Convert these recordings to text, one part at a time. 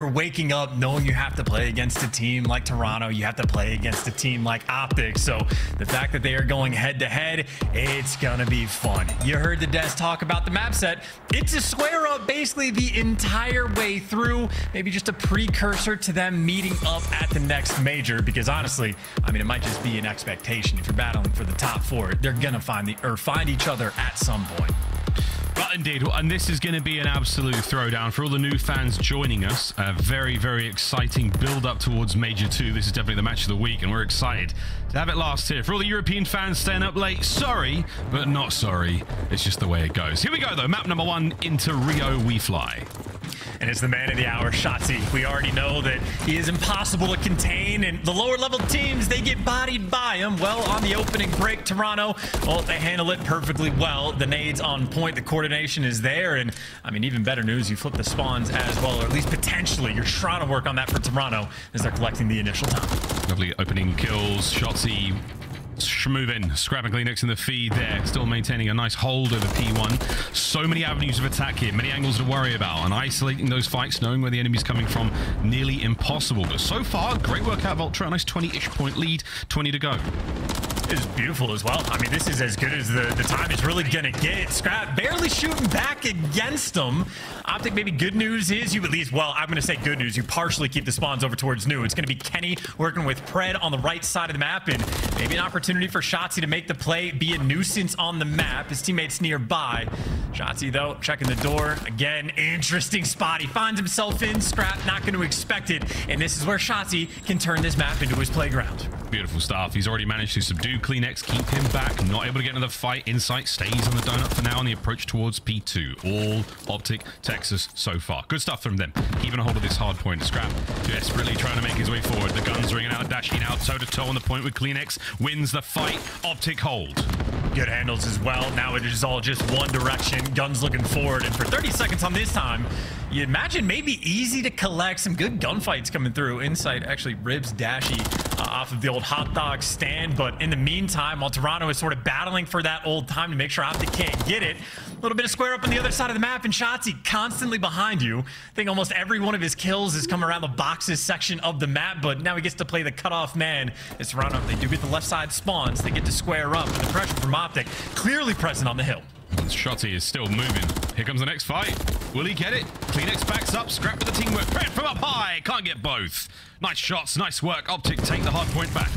You're waking up knowing you have to play against a team like Toronto. You have to play against a team like Optic. So the fact that they are going head to head, it's to be fun. You heard the Des talk about the map set. It's a square up basically the entire way through. Maybe just a precursor to them meeting up at the next major. Because honestly, I mean, it might just be an expectation. If you're battling for the top four, they're to find the or find each other at some point. But indeed, and this is going to be an absolute throwdown for all the new fans joining us. A very, very exciting build up towards Major 2. This is definitely the match of the week, and we're excited to have it last here. For all the European fans staying up late, sorry, but not sorry. It's just the way it goes. Here we go, though. Map number one into Rio we fly and it's the man of the hour, Shotzzy. We already know that he is impossible to contain, and the lower level teams, they get bodied by him. Well, on the opening break, Toronto, well, they handle it perfectly well. The nades on point, the is there, and I mean, even better news, you flip the spawns as well, or at least potentially, you're trying to work on that for Toronto as they're collecting the initial time. Lovely opening kills, Shotzzy Schmovin, scrapping CleanX in the feed there, still maintaining a nice hold over the P1. So many avenues of attack here, many angles to worry about, and isolating those fights, knowing where the enemy's coming from, nearly impossible. But so far, great work out of Ultra, nice 20-ish point lead, 20 to go is beautiful as well. I mean, this is as good as the, the time is really going to get. Scrap barely shooting back against them. Optic, maybe good news is you at least, well, I'm going to say good news. You partially keep the spawns over towards new. It's going to be Kenny working with Pred on the right side of the map and maybe an opportunity for Shotzzy to make the play, be a nuisance on the map. His teammates nearby. Shotzzy, though, checking the door. Again, interesting spot. He finds himself in. Scrap not going to expect it. And this is where Shotzzy can turn this map into his playground. Beautiful stuff. He's already managed to subdue CleanX, keep him back, not able to get into the fight. Insight stays on the donut for now on the approach towards P2. All Optic, Texas so far. Good stuff from them. Keeping a hold of this hard point. Scrap desperately trying to make his way forward. The gun's ringing out, dashing out toe-to-toe -to -toe on the point with CleanX. Wins the fight. Optic hold. Good handles as well. Now it is all just one direction. Guns looking forward. And for 30 seconds on this time, you imagine maybe easy to collect. Some good gunfights coming through. Insight actually ribs Dashy uh, off of the old hot dog stand. But in the meantime, while Toronto is sort of battling for that old time to make sure Optic can't get it, a little bit of square up on the other side of the map, and Shotzzy constantly behind you. I think almost every one of his kills has come around the boxes section of the map, but now he gets to play the cutoff man. It's Toronto. They do get the left side spawns. They get to square up, the pressure from Optic clearly present on the hill. Shotzzy is still moving. Here comes the next fight. Will he get it? CleanX backs up. Scrap with the teamwork. Pred from up high. Can't get both. Nice shots. Nice work. Optic take the hard point back.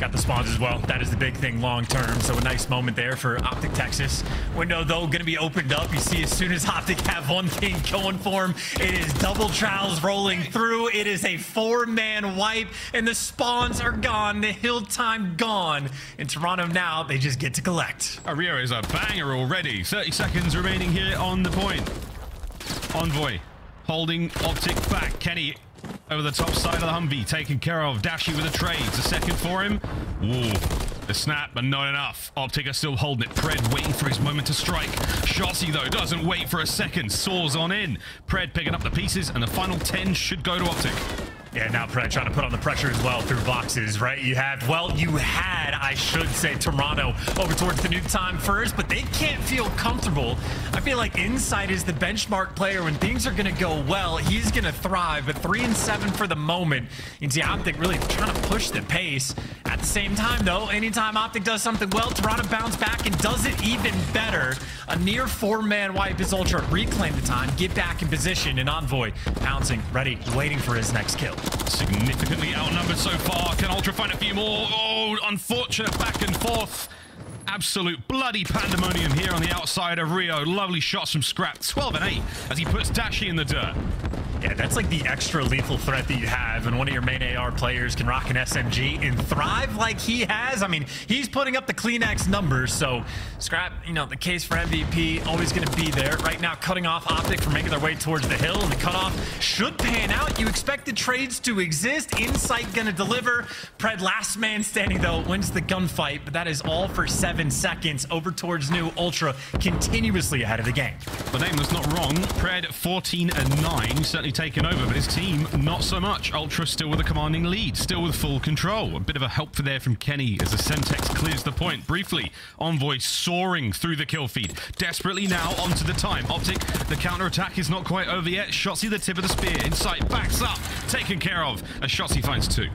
Got the spawns as well. That is the big thing long term. So a nice moment there for Optic Texas. Window, though, going to be opened up. You see as soon as Optic have one thing going for him, it is double trowels rolling through. It is a four-man wipe, and the spawns are gone. The hill time gone. In Toronto now, they just get to collect. Rio is a banger already. 30 seconds remaining here on the point. Envoy holding Optic back. Kenny over the top side of the Humvee, taken care of. Dashy with the trades. A second for him. Ooh, the snap, but not enough. Optic are still holding it. Pred waiting for his moment to strike. Shotzzy, though, doesn't wait for a second. Soars on in. Pred picking up the pieces, and the final 10 should go to Optic. Yeah, now Pred trying to put on the pressure as well through boxes, right? You have, well, you had, I should say, Toronto over towards the new time first, but they can't feel comfortable. I feel like Insight is the benchmark player. When things are going to go well, he's going to thrive. But three and seven for the moment. You see Optic really trying to push the pace. At the same time, though, anytime Optic does something well, Toronto bounce back and does it even better. A near four-man wipe is Ultra. Reclaim the time, get back in position, and Envoy pouncing, ready, waiting for his next kill. Significantly outnumbered so far. Can Ultra find a few more? Oh, unfortunate back and forth. Absolute bloody pandemonium here on the outside of Rio. Lovely shots from Scrap. 12 and 8 as he puts Dashy in the dirt. Yeah, that's like the extra lethal threat that you have, and one of your main AR players can rock an SMG and thrive like he has. I mean, he's putting up the CleanX numbers, so Scrap, you know, the case for MVP, always going to be there. Right now, cutting off Optic from making their way towards the hill, and the cutoff should pan out. You expect the trades to exist. Insight going to deliver. Pred, last man standing, though, wins the gunfight, but that is all for seven seconds over towards New Ultra, continuously ahead of the game. The name was not wrong. Pred 14 and 9, certainly taken over, but his team not so much. Ultra still with a commanding lead, still with full control. A bit of a help for there from Kenny as the Semtex clears the point. Briefly, Envoy soaring through the kill feed. Desperately now onto the time. Optic, the counter-attack is not quite over yet. Shotzzy the tip of the spear. Insight, backs up. Taken care of as Shotzzy finds two.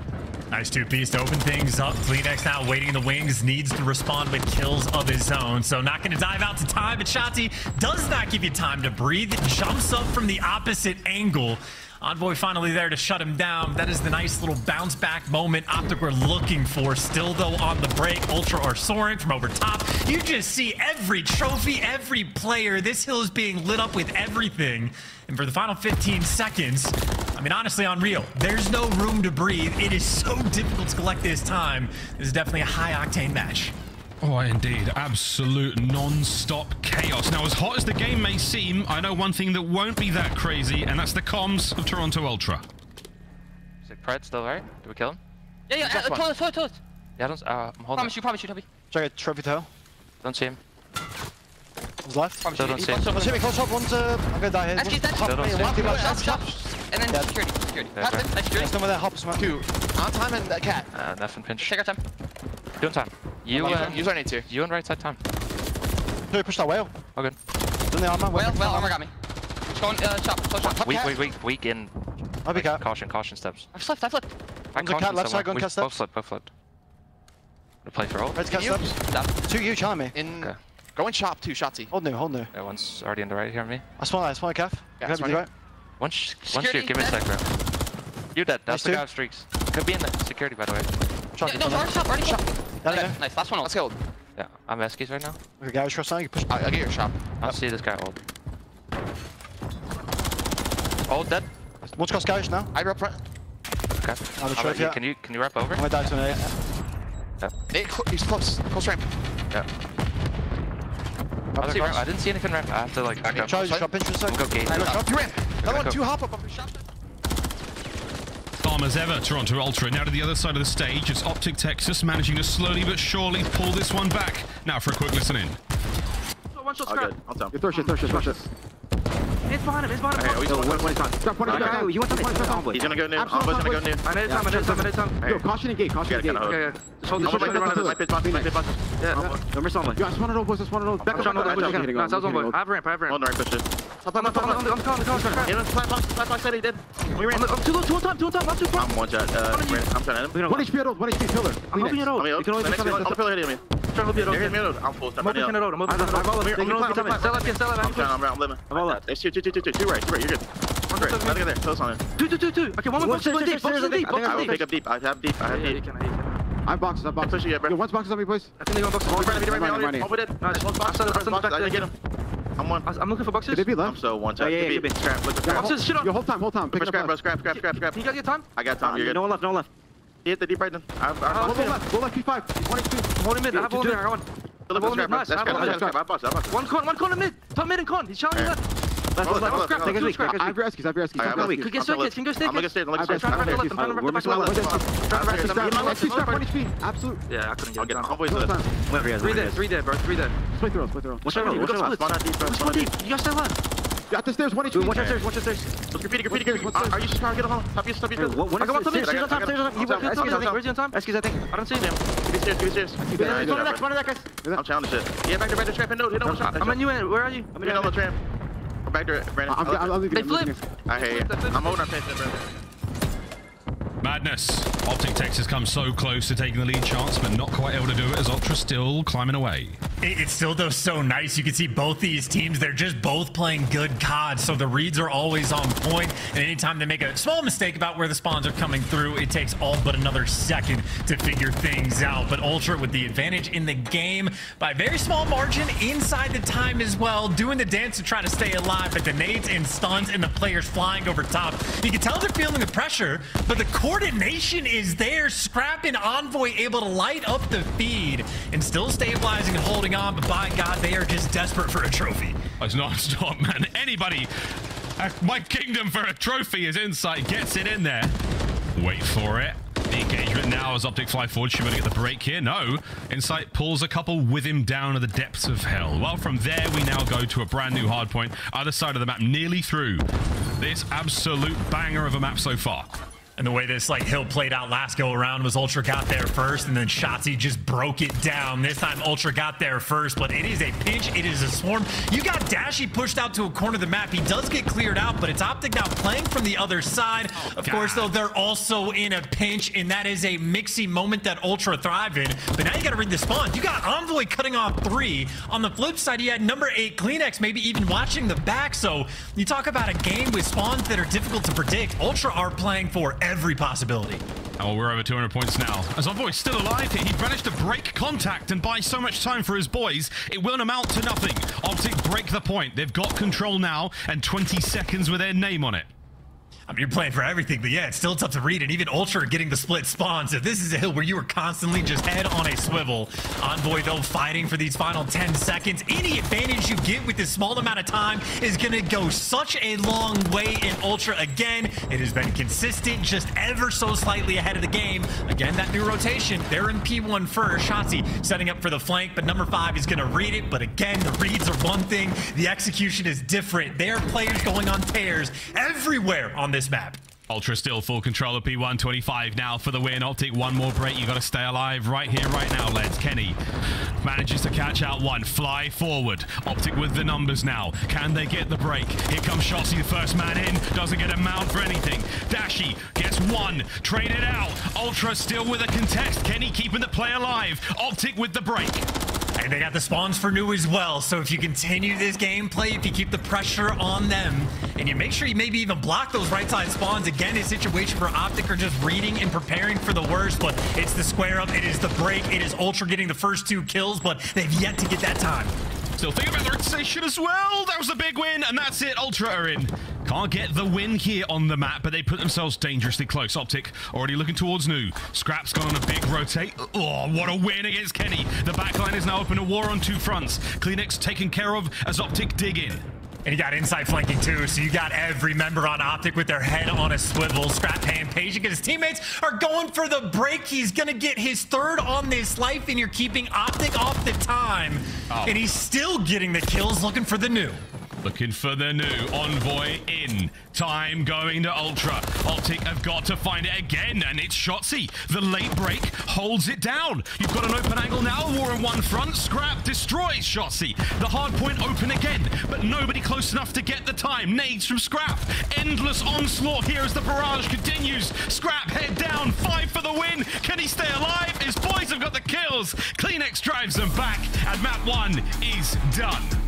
Nice two-piece to open things up. CleanX now waiting in the wings, needs to respond with kills of his own. So not going to dive out to time, but Shotzzy does not give you time to breathe. Jumps up from the opposite angle. Envoy finally there to shut him down. That is the nice little bounce back moment Optic we're looking for. Still though on the break, Ultra are soaring from over top. You just see every trophy, every player. This hill is being lit up with everything. And for the final 15 seconds, I mean, honestly, Unreal, there's no room to breathe. It is so difficult to collect this time. This is definitely a high octane match. Oh, indeed. Absolute non-stop chaos. Now, as hot as the game may seem, I know one thing that won't be that crazy, and that's the comms of Toronto Ultra. Is it Pride still right? Did we kill him? Yeah, yeah, uh, toilet, toilet, toilet. Yeah, I don't, uh, I'm holding. Promise you, promise you, Toby. Check it, trophy tail. Don't see him. One's left. Promise Still you. don't He's see one him. shot, One's hit me close up, one's uh, I'm gonna die here. That's One's that's Still don't see him. Left, left, Shop, left. shop, and then Yeah. security, security. Yeah, Pass okay. it, nice Yeah, security. someone there, help us, man. Two. On time and that cat. Uh, Neff and Pinch. Take our time. Doing time. You, Use uh, our- Use our nades here. you on right side time. Who pushed that whale? All good. In the armor. Well, weapon. well, armor got me. Just going, uh, chop, close shot. Weak, cat. weak, weak, weak in. I'll be cat. Caution, caution steps. I've slipped, I've slipped. I One's a cat left side, going we cat both steps. flipped, both flipped. Gonna play for ult. Red's cat You- steps. Stop. Two you, challenge me. In. Okay. Go and shop two shotsy. Hold new, hold new. Yeah, one's already on the right here on me. I spawn, I spawn a calf. Yeah, You have to it's right. One, sh one shoot, give me a dead. sec, bro. You dead. That's Nice the two. guy with streaks. Could be in the security, by the way. Shot Yeah, you, no, brother. already shop, already shop. Down Okay, there. nice, last one Let's go. Yeah, I'm Eskies right now. Okay, garage cross now, you can push. I'll, I'll get your shop. I don't see this guy ult. Ult oh, dead. One's cross garage now. I up front. Okay. the How about trophy, yeah. Can you can you wrap over? I'm gonna die to an eight. Nate, cl he's close. Close ramp. Yeah. I, see ramp. I didn't see anything ramp. I have to like back up. Charge, drop pinch for a sec. We'll go gate. Hydra up. You ramp. Another one. Two hop up. up. Shop. Calm as ever, Toronto Ultra. Now to the other side of the stage, it's Optic Texas managing to slowly but surely pull this one back. Now for a quick listen in. One shot All scrap. good. I'll tell. You're throw shit, throw shit, throw shit. It's behind him, it's behind him. Okay, we Yo, just- one- one is on. One is Okay. on. You want something? Press on. He's gonna go new. Absolute Envoy's gonna go conflict. new. I need time, I need time, I need time. Yo, caution and gate, caution Yeah, and gate. gotta hold. Okay, okay. Just hold I'm this gonna shit. run it. My pit box, my pit box. Yeah, yeah. Don't miss on Yo, I spawned it over, boys, I spawned it over. Back up, Shot, back up, shot, back up. shot. Nice, I was on boy. I have ramp, I have Hold ramp. the right push it. I'm on, I'm on, I'm on, I'm calling, I'm calling. Yeah, flat box, flat box, said he did. We ran. I'm I'm too low, two on top, two on top, not too far. I'm one shot. Uh, What are you- I'm trying to hit him. One HP at ult, one HP pillar. I'm moving it On out. me, You can always the be next coming. one, on the pillar hitting me. Trying to be They're hitting at me ult. out. I'm full step ah, I'm right moving now. it out, I'm moving it out. I'm I'm moving here, I'm it out. here, I'm Sell left, yeah, sell left. I'm trying, I'm I'm living. I'm all up. There's two, two, two, two, two, two right, two right, you're good. Great, second. nothing there, close on it. Two, two, two, two. Okay, one more box, Stairs, one deep, stairs, box stairs, deep, I think- box I will deep. pick up deep, I have deep, I have Yeah, you deep. can, you can. I'm boxes, I'm I'm boxes. pushing you, bro. Yo, one's boxes on me, please. I think they're going boxes. Over ready, ready, Running, ready, running. over it. Nice. One box, I'll send- I'll box, send it box, back I there. get him. I'm one. I'm looking for boxes. Could it be I'm left? so one shot. Yeah, yeah, yeah. Scrap, look, scrap. boxes, shit up. Yo, hold time, hold time. Pick Scrap, it scrap, bro, scrap, scrap, scrap, scrap. Can you guys get time? I got time, you're No good. one left, no one left. Hit the deep right then. I- I- I'll Go hit him. left, go left, P5. One HP. I'm holding mid. I have Two, all two. there. I want. Look, Hold that's him, scrap, nice. that's I scrap, have that's all scrap. I box, I box. One con, one con in mid. Top mid and con. He's shouting Alright. left. Left, left, left, scrap, left. take Take a a scrap. week. I have your eskies, I have your eskies. I I have have Wait, your could eskies. get circuit. Can you go I'm looking staircase? stairs, I'm looking I'm stairs. trying to I'm wrap the I'm left. I'm trying to wrap the back One left. HP. Trying to wrap the Scrap, back one HP, scrap, one left. HP. Absolute. Yeah, I couldn't I'll get get it him. done. Homeboy's Full left. time. Whatever he has. Three there, three there, bro. Three there. Split throws, split throws. What's We're that? gonna What's split. Spawn that? out deep, bro. What's Spawn one out deep? You guys stay left. At the stairs, one Dude, watch HP. upstairs, watch upstairs. Let's graffiti, graffiti, graffiti. What's Are you just trying to get him on? Top you, top you. I got one top mid. Stairs, Stairs on top, got- stairs on top. You got- went to got- top. Where's he on top? Eskies, I think. I don't see him. Give me stairs, give me stairs. Yeah, He's yeah, on the yeah. left, one of that guys. I'm challenging shit. Yeah, back there, back there, trap and note. Hit one shot. I'm in you in. Where are you? I'm on the tram. We're back there, Brandon. I'm, I'm, I'm. They I'm flipped. I hate you. I'm holding our pace, bro. Madness. Optic Texas come so close to taking the lead chance, but not quite able to do it as Ultra still climbing away. It- It's still though so nice. You can see both these teams. They're just both playing good COD, so the reads are always on point. And anytime they make a small mistake about where the spawns are coming through, it takes all but another second to figure things out. But Ultra with the advantage in the game by a very small margin inside the time as well, doing the dance to try to stay alive. But the nades and stuns and the players flying over top. You can tell they're feeling the pressure, but the coordination is there. Scrap and Envoy able to light up the feed and still stabilizing and holding on. But by God, they are just desperate for a trophy. It's non-stop, man. Anybody my kingdom for a trophy is Insight. Gets it in there. Wait for it. The engagement now as Optic fly forward. Should we get the break here? No. Insight pulls a couple with him down to the depths of hell. Well, from there, we now go to a brand new hardpoint. Other side of the map, nearly through. This absolute banger of a map so far. And the way this like hill played out last go around was Ultra got there first, and then Shotzzy just broke it down. This time Ultra got there first, but it is a pinch. It is a swarm. You got Dashy pushed out to a corner of the map. He does get cleared out, but it's Optic now playing from the other side. Oh, of course, though, they're also in a pinch, and that is a mixy moment that Ultra thrive in. But now you got to read the spawn. You got Envoy cutting off three. On the flip side, you had number eight CleanX maybe even watching the back. So you talk about a game with spawns that are difficult to predict. Ultra are playing for every possibility. Oh, we're over 200 points now. As Envoy's still alive here, he managed to break contact and buy so much time for his boys, it won't amount to nothing. Optic break the point. They've got control now and 20 seconds with their name on it. I mean, you're playing for everything, but yeah, it's still tough to read. And even Ultra getting the split spawns. If this is a hill where you are constantly just head on a swivel, Envoy, though, fighting for these final 10 seconds, any advantage you get with this small amount of time is going to go such a long way in Ultra. Again, it has been consistent, just ever so slightly ahead of the game. Again, that new rotation, they're in P1 first. Shotzzy setting up for the flank, but number five is going to read it. But again, the reads are one thing. The execution is different. There are players going on tears everywhere on this map. Ultra still full control of P125 now for the win. Optic, one more break. You got to stay alive right here, right now, Leds. Kenny manages to catch out one. Fly forward. Optic with the numbers now. Can they get the break? Here comes Shotzzy, the first man in. Doesn't get a mount for anything. Dashy gets one. Traded out. Ultra still with a contest. Kenny keeping the play alive. Optic with the break. And they got the spawns for new as well. So if you continue this gameplay, if you keep the pressure on them, and you make sure you maybe even block those right side spawns, again, a situation for Optic are just reading and preparing for the worst, but it's the square up, it is the break, it is Ultra getting the first two kills, but they've yet to get that time. Still thinking about the rotation as well. That was a big win, and that's it. Ultra are in. Can't get the win here on the map, but they put themselves dangerously close. Optic already looking towards New. Scrap's gone on a big rotate. Oh, what a win against Kenny. The backline is now open to war on two fronts. CleanX taken care of as Optic dig in. And you got Insight flanking too, so you got every member on Optic with their head on a swivel. Scrap paying patient because his teammates are going for the break. He's going to get his third on this life, and you're keeping Optic off the time. Oh. And he's still getting the kills looking for the new. Looking for the new Envoy in. Time going to Ultra. Optic have got to find it again, and it's Shotzzy. The late break holds it down. You've got an open angle now. War in one front. Scrap destroys Shotzzy. The hard point open again, but nobody close enough to get the time. Nades from Scrap. Endless onslaught here as the barrage continues. Scrap head down. Five for the win. Can he stay alive? His boys have got the kills. CleanX drives them back, and map one is done.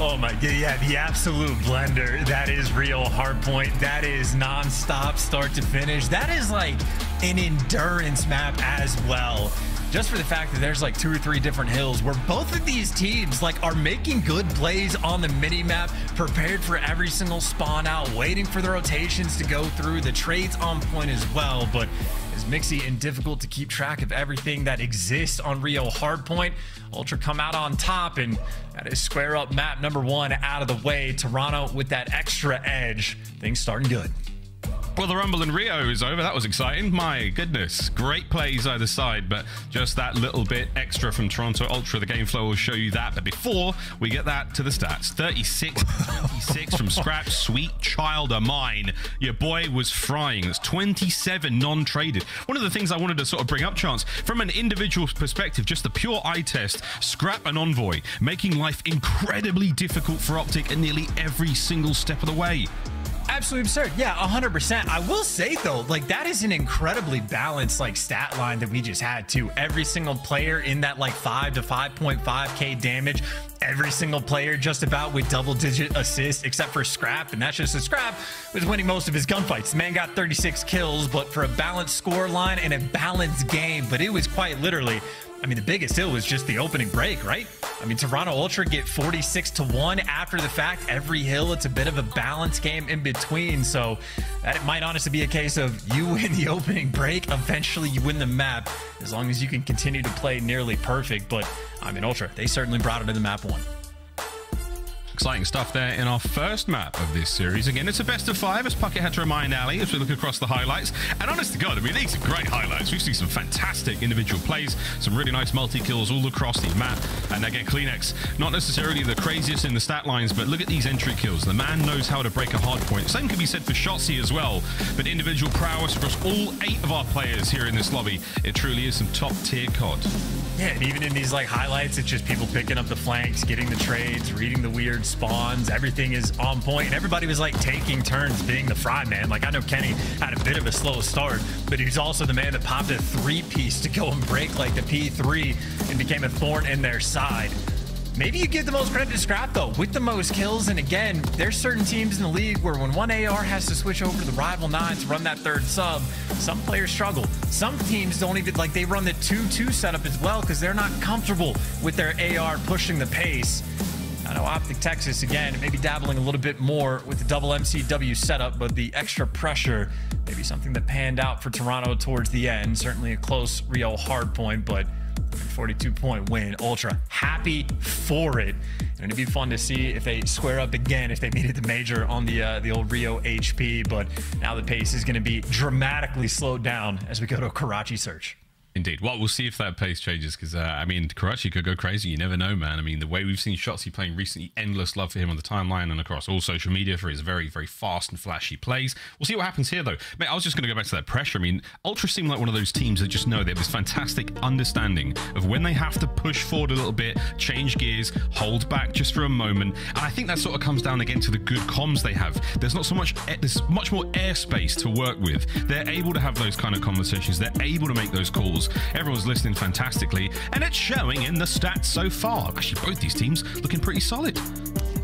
Oh my god, yeah, the absolute blender. That is real hard point. That is non-stop start to finish. That is like an endurance map as well. Just for the fact that there's like two or three different hills where both of these teams like are making good plays on the mini map, prepared for every single spawn out, waiting for the rotations to go through, the trades on point as well, but is mixy and difficult to keep track of everything that exists on Rio Hardpoint. Ultra come out on top, and that is square up map number one out of the way. Toronto with that extra edge. Things starting good. Well, the Rumble in Rio is over. That was exciting. My goodness. Great plays either side, but just that little bit extra from Toronto Ultra. The game flow will show you that. But before we get that to the stats 36 26 from Scrap. Sweet child of mine. Your boy was frying. That's 27 non traded. One of the things I wanted to sort of bring up, Chance, from an individual perspective, just the pure eye test, Scrap and Envoy, making life incredibly difficult for Optic in nearly every single step of the way. Absolutely absurd. Yeah, 100%. I will say though, like that is an incredibly balanced like stat line that we just had too. Every single player in that like 5 to 5.5k damage, every single player just about with double digit assists except for Scrap, and that's just a Scrap was winning most of his gunfights. The man got 36 kills, but for a balanced score line and a balanced game, but it was quite literally I mean, the biggest deal was just the opening break, right? I mean, Toronto Ultra get 46 to 1 after the fact. Every hill, it's a bit of a balance game in between. So that it might honestly be a case of you win the opening break, eventually you win the map, as long as you can continue to play nearly perfect. But I mean, Ultra, they certainly brought it to the map one. Exciting stuff there in our first map of this series. Again, it's a best of five as Puckett had to remind Ali as we look across the highlights. And honest to God, I mean, these are great highlights. We see some fantastic individual plays, some really nice multi-kills all across the map. And again, CleanX, not necessarily the craziest in the stat lines, but look at these entry kills. The man knows how to break a hard point. Same can be said for Shotzzy as well. But individual prowess across all eight of our players here in this lobby, it truly is some top tier COD. Yeah, and even in these like highlights, it's just people picking up the flanks, getting the trades, reading the weird spawns. Everything is on point, and everybody was like taking turns being the fry man. Like I know Kenny had a bit of a slow start, but he's also the man that popped a three piece to go and break like the P3 and became a thorn in their side. Maybe you give the most credit to Scrap though, with the most kills. And again, there's certain teams in the league where when one AR has to switch over to the rival nine to run that third sub, some players struggle. Some teams don't even like they run the 2-2 setup as well because they're not comfortable with their AR pushing the pace. I know Optic Texas again, maybe dabbling a little bit more with the double MCW setup, but the extra pressure, maybe something that panned out for Toronto towards the end. Certainly a close Rio hard point, but 42 point win. Ultra happy for it. And it'd be fun to see if they square up again if they meet at the major on the uh, the old Rio HP. But now the pace is going to be dramatically slowed down as we go to a Karachi search. Indeed. Well, we'll see if that pace changes because, uh, I mean, Karachi could go crazy. You never know, man. I mean, the way we've seen Shotzzy playing recently, endless love for him on the timeline and across all social media for his very, very fast and flashy plays. We'll see what happens here, though. Mate, I was just going to go back to that pressure. I mean, Ultra seem like one of those teams that just know they have this fantastic understanding of when they have to push forward a little bit, change gears, hold back just for a moment. And I think that sort of comes down again to the good comms they have. There's not so much, there's much more airspace to work with. They're able to have those kind of conversations. They're able to make those calls. Everyone's listening fantastically, and it's showing in the stats so far. Actually, both these teams looking pretty solid.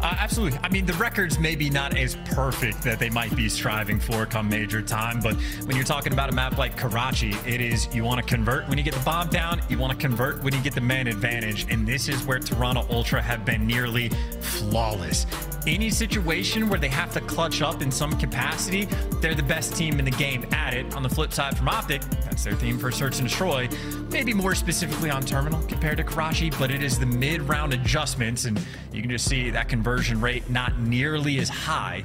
Uh, absolutely. I mean, the record's maybe not as perfect that they might be striving for come major time, but when you're talking about a map like Karachi, it is you want to convert when you get the bomb down, you want to convert when you get the man advantage, and this is where Toronto Ultra have been nearly flawless. Any situation where they have to clutch up in some capacity, they're the best team in the game at it. On the flip side from Optic, that's their theme for Search and Destroy, maybe more specifically on Terminal compared to Karachi, but it is the mid-round adjustments, and you can just see that conversion rate not nearly as high.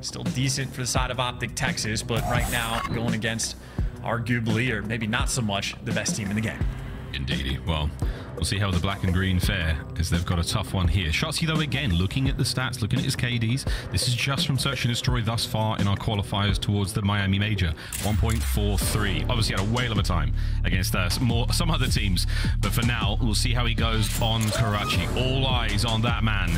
Still decent for the side of Optic Texas, but right now going against arguably, or maybe not so much, the best team in the game. Indeedy. Well, we'll see how the black and green fare, as they've got a tough one here. Shotzzy, though, again, looking at the stats, looking at his KDs. This is just from Search and Destroy thus far in our qualifiers towards the Miami Major. 1.43. Obviously, had a whale of a time against uh, us, more, some other teams. But for now, we'll see how he goes on Karachi. All eyes on that man.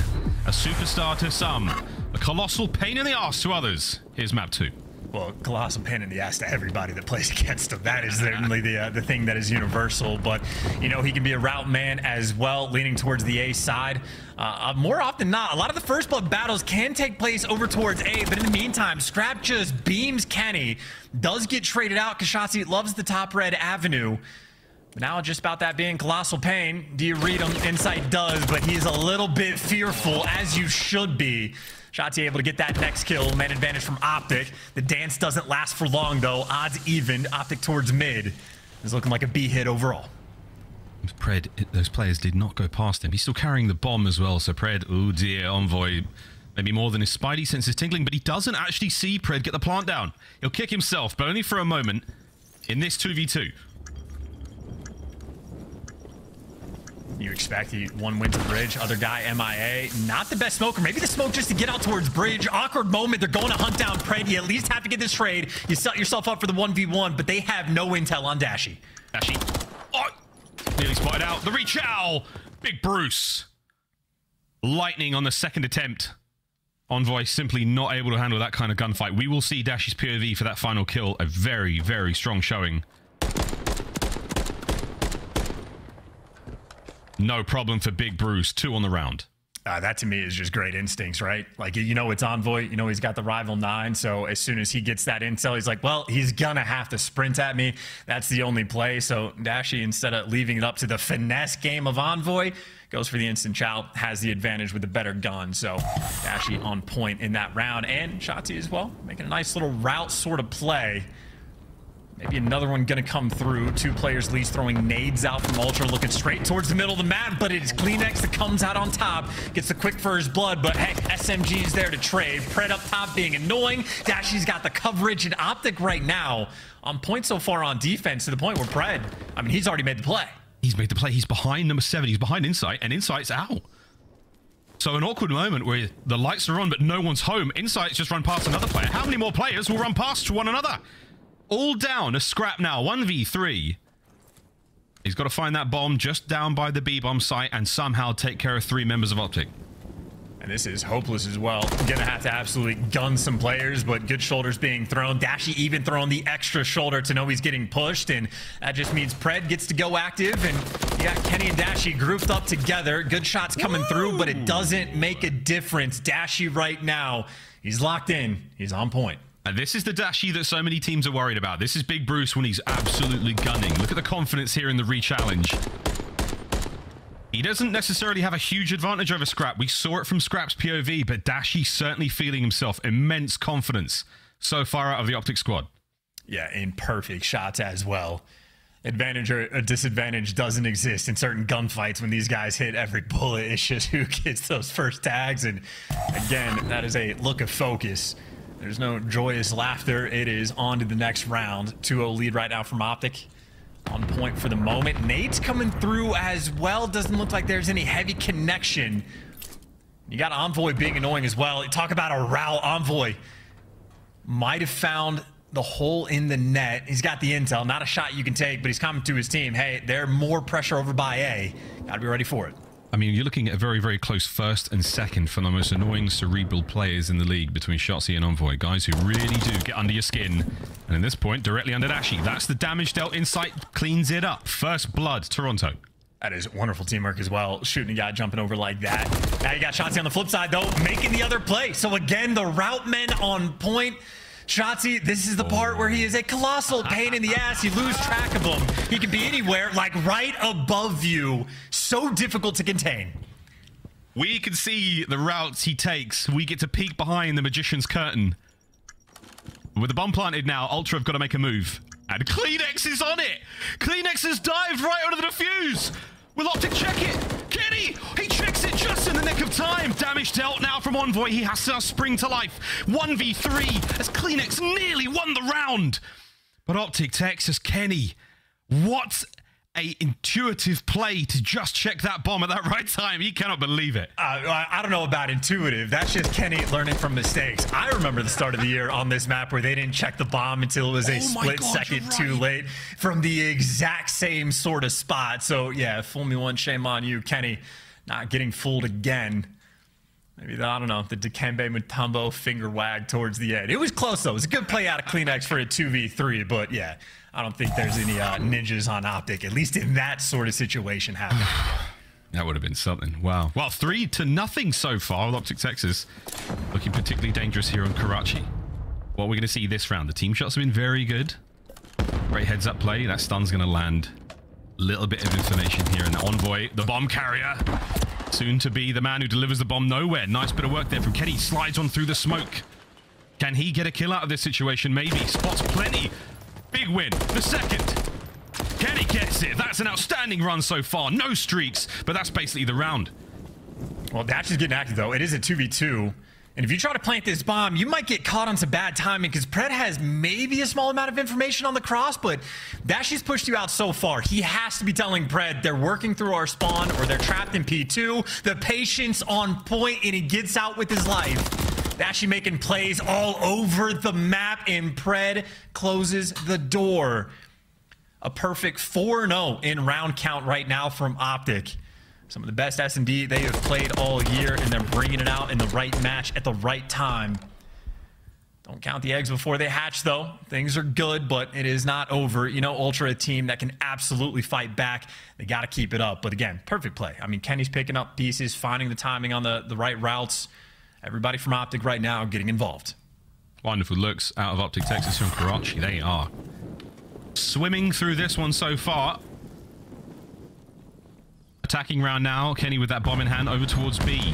A superstar to some, a colossal pain in the ass to others. Here's map two well, colossal pain in the ass to everybody that plays against him. That is certainly the uh, the thing that is universal. But you know, he can be a route man as well, leaning towards the A side. Uh, more often not, a lot of the first blood battles can take place over towards A. But in the meantime, Scrap just beams Kenny, does get traded out. Kashatzi loves the top red avenue. Now just about that being Colossal Pain, do you read him? Insight does, but he's a little bit fearful, as you should be. Shotzzy able to get that next kill. Man advantage from Optic. The dance doesn't last for long, though. Odds even. Optic towards mid. Is looking like a B hit overall. Pred, those players did not go past him. He's still carrying the bomb as well. So Pred, oh dear, Envoy, maybe more than his spidey senses tingling, but he doesn't actually see Pred get the plant down. He'll kick himself, but only for a moment in this 2v2. You expect he one went to bridge, other guy MIA. Not the best smoker. Maybe the smoke just to get out towards bridge. Awkward moment. They're going to hunt down Pred. You at least have to get this trade. You set yourself up for the 1v1, but they have no intel on Dashy. Dashy. Oh, nearly spotted out. The reach out. Big Bruce. Lightning on the second attempt. Envoy simply not able to handle that kind of gunfight. We will see Dashy's POV for that final kill. A very, very strong showing. No problem for Big Bruce. Two on the round. Uh, that to me is just great instincts, right? Like, you know, it's Envoy. You know, he's got the rival nine. So as soon as he gets that intel, he's like, well, he's going to have to sprint at me. That's the only play. So Dashy, instead of leaving it up to the finesse game of Envoy, goes for the instant chow, has the advantage with the better gun. So Dashy on point in that round. And Shotzzy as well, making a nice little route sort of play. Maybe another one gonna come through. Two players least throwing nades out from Ultra, looking straight towards the middle of the map, but it's CleanX that comes out on top. Gets the quick first blood, but heck, SMG's there to trade. Pred up top being annoying. Dashy's got the coverage and Optic right now on point so far on defense to the point where Pred, I mean, he's already made the play. He's made the play. He's behind number seven. He's behind Insight, and Insight's out. So an awkward moment where the lights are on, but no one's home. Insight's just run past another player. How many more players will run past one another? All down. A scrap now. 1v3. He's got to find that bomb just down by the B-bomb site and somehow take care of three members of Optic. And this is hopeless as well. Gonna have to absolutely gun some players, but good shoulders being thrown. Dashy even throwing the extra shoulder to know he's getting pushed, and that just means Pred gets to go active, and you got Kenny and Dashy grouped up together. Good shots coming through, but it doesn't make a difference. Dashy right now, he's locked in. He's on point. And this is the Dashy that so many teams are worried about. This is Big Bruce when he's absolutely gunning. Look at the confidence here in the re-challenge. He doesn't necessarily have a huge advantage over Scrap. We saw it from Scrap's POV, but Dashy certainly feeling himself immense confidence so far out of the Optic squad. Yeah, in perfect shots as well. Advantage or a disadvantage doesn't exist in certain gunfights when these guys hit every bullet. It's just who gets those first tags. And again, that is a look of focus. There's no joyous laughter. It is on to the next round. 2-0 lead right now from Optic. On point for the moment. Nades coming through as well. Doesn't look like there's any heavy connection. You got Envoy being annoying as well. Talk about a row. Envoy might have found the hole in the net. He's got the intel. Not a shot you can take, but he's coming to his team. Hey, they're more pressure over by A. Gotta be ready for it. I mean, you're looking at a very, very close first and second for the most annoying cerebral players in the league between Shotzzy and Envoy. Guys who really do get under your skin. And in this point, directly under Dashy. That's the damage dealt. Insight cleans it up. First blood, Toronto. That is wonderful teamwork as well. Shooting a guy jumping over like that. Now you got Shotzzy on the flip side, though, making the other play. So again, the route men on point. Shotzzy, this is the part where he is a colossal pain in the ass. You lose track of him. He can be anywhere, like right above you. So difficult to contain. We can see the routes he takes. We get to peek behind the magician's curtain. With the bomb planted now, Ultra have got to make a move. And CleanX is on it! CleanX has dived right under the defuse! Will Optic check it? Kenny! He checks it of time! Damage dealt now from Envoy. He has to spring to life. 1v3 as CleanX nearly won the round. But Optic Texas Kenny. What a intuitive play to just check that bomb at that right time. He cannot believe it. Uh, I I don't know about intuitive. That's just Kenny learning from mistakes. I remember the start of the year on this map where they didn't check the bomb until it was a Oh split God, second you're too late from the exact same sort of spot. So yeah, fool me once, shame on you, Kenny. Not getting fooled again. Maybe the, I don't know the Dikembe Mutombo finger wag towards the end. It was close though. It was a good play out of CleanX for a two v three, but yeah, I don't think there's any uh, ninjas on optic. At least in that sort of situation happening. That would have been something. Wow. Well, three to nothing so far with Optic Texas. Looking particularly dangerous here on Karachi. What we're going to see this round. The team shots have been very good. Great heads up play. That stun's going to land. Little bit of information here in the Envoy, the bomb carrier. Soon to be the man who delivers the bomb nowhere. Nice bit of work there from Kenny. Slides on through the smoke. Can he get a kill out of this situation? Maybe. Spots plenty. Big win. The second. Kenny gets it. That's an outstanding run so far. No streaks, but that's basically the round. Well, Dash is getting active though. It is a 2v2. And if you try to plant this bomb, you might get caught on some bad timing because Pred has maybe a small amount of information on the cross, but Dashy's pushed you out so far. He has to be telling Pred they're working through our spawn or they're trapped in P2. The patience on point, and he gets out with his life. Dashy making plays all over the map, and Pred closes the door. A perfect 4-0 in round count right now from Optic. Some of the best S&D they have played all year, and they're bringing it out in the right match at the right time. Don't count the eggs before they hatch, though. Things are good, but it is not over. You know, Ultra, a team that can absolutely fight back. They got to keep it up. But again, perfect play. I mean, Kenny's picking up pieces, finding the timing on the, the right routes. Everybody from Optic right now getting involved. Wonderful looks out of Optic Texas from Karachi. They are swimming through this one so far. Attacking round now. Kenny with that bomb in hand over towards B.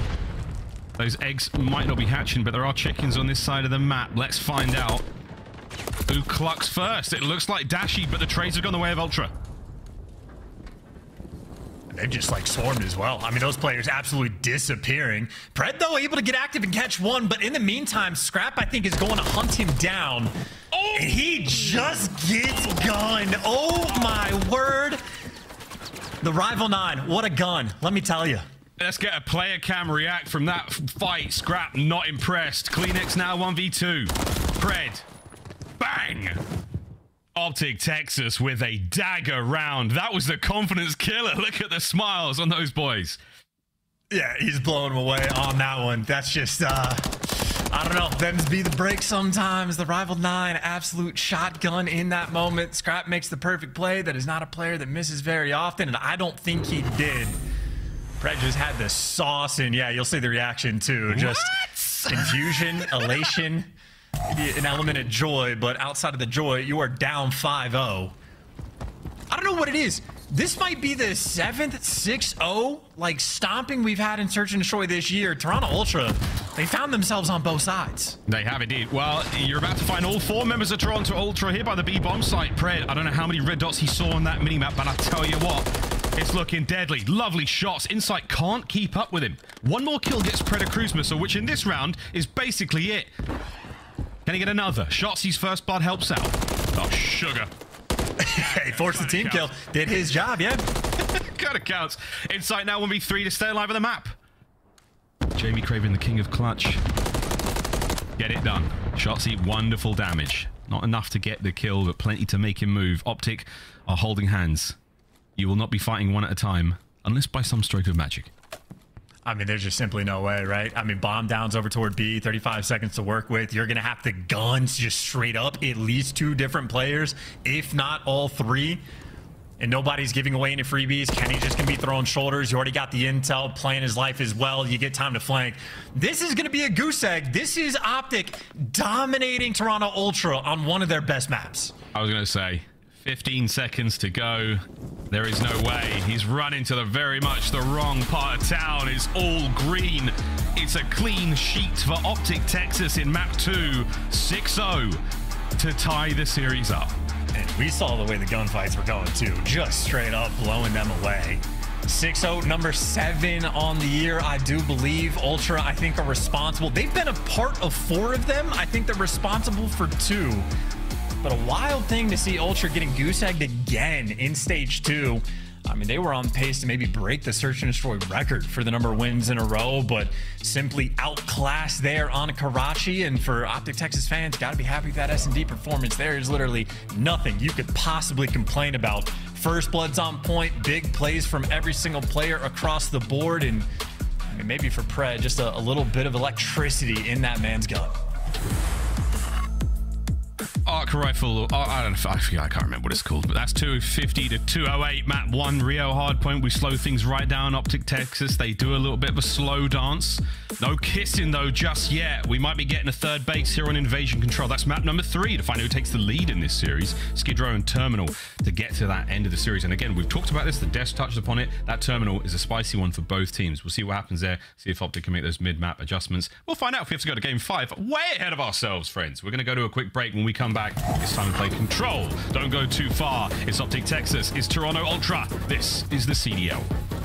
Those eggs might not be hatching, but there are chickens on this side of the map. Let's find out. Who clucks first? It looks like Dashy, but the trades have gone the way of Ultra. They've just like swarmed as well. I mean, those players absolutely disappearing. Pred, though, able to get active and catch one, but in the meantime, Scrap, I think, is going to hunt him down. Oh! And he just gets gunned. Oh, my word. The Rival 9, what a gun. Let me tell you. Let's get a player cam react from that fight. Scrap, not impressed. CleanX now 1v2. Pred. Bang! Optic Texas with a dagger round. That was the confidence killer. Look at the smiles on those boys. Yeah, he's blowing him away on that one. That's just, uh, I don't know. Them's be the break sometimes. The Rival 9, absolute shotgun in that moment. Scrap makes the perfect play. That is not a player that misses very often, and I don't think he did. Brett just had the sauce, and yeah, you'll see the reaction too. Just What? confusion, elation, maybe an element of joy, but outside of the joy, you are down 5-0. I don't know what it is. This might be the seventh 6-0 like stomping we've had in Search and Destroy this year. Toronto Ultra, they found themselves on both sides. They have indeed. Well, you're about to find all four members of Toronto Ultra here by the B bomb site. Pred, I don't know how many red dots he saw on that minimap, but I tell you what, it's looking deadly. Lovely shots. Insight can't keep up with him. One more kill gets Pred a cruise missile, which in this round is basically it. Can he get another? Shotzzy's first blood helps out. Oh, sugar. Hey, forced the team kill. Did his job, yeah. kind of counts. Insight now 1v3 to stay alive on the map. Jamie Craven, the king of clutch. Get it done. Shotzzy, wonderful damage. Not enough to get the kill, but plenty to make him move. Optic are holding hands. You will not be fighting one at a time, unless by some stroke of magic. I mean, there's just simply no way, right? I mean, bomb downs over toward B, 35 seconds to work with. You're going to have to guns just straight up at least two different players, if not all three. And nobody's giving away any freebies. Kenny's just going to be throwing shoulders. You already got the intel, playing his life as well. You get time to flank. This is going to be a goose egg. This is Optic dominating Toronto Ultra on one of their best maps. I was going to say, 15 seconds to go. There is no way. He's running to the very much the wrong part of town. It's all green. It's a clean sheet for Optic Texas in map 2, 6-0 to tie the series up. And we saw the way the gunfights were going too. Just straight up blowing them away. 6-0, number seven on the year, I do believe. Ultra, I think, are responsible. They've been a part of four of them. I think they're responsible for two. But a wild thing to see Ultra getting goose egged again in stage two. I mean, they were on pace to maybe break the search and destroy record for the number of wins in a row, but simply outclassed there on Karachi. And for Optic Texas fans, got to be happy with that S&D performance. There is literally nothing you could possibly complain about. First blood's on point, big plays from every single player across the board, and I mean, maybe for Pred, just a, a little bit of electricity in that man's gun. Arc rifle, oh, I don't know, I, forget, I can't remember what it's called, but that's 250 to 208. Map 1, Rio Hardpoint. We slow things right down. Optic Texas, they do a little bit of a slow dance. No kissing, though, just yet. We might be getting a third base here on Invasion Control. That's map number 3 to find out who takes the lead in this series. Skid Row and Terminal to get to that end of the series. And again, we've talked about this. The desk touched upon it. That Terminal is a spicy one for both teams. We'll see what happens there. See if Optic can make those mid-map adjustments. We'll find out if we have to go to Game 5. Way ahead of ourselves, friends. We're going to go to a quick break. When we come back, it's time to play Control. Don't go too far. It's Optic Texas. It's Toronto Ultra. This is the CDL.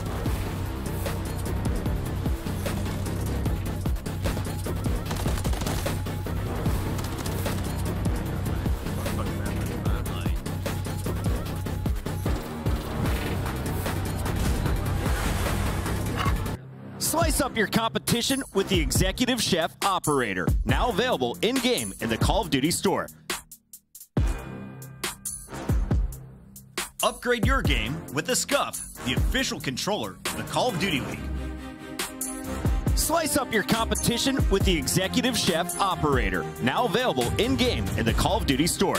Up your competition with the Executive Chef Operator, now available in-game in the Call of Duty store. Upgrade your game with the Scuff, the official controller of the Call of Duty League. Slice up your competition with the Executive Chef Operator, now available in-game in the Call of Duty store.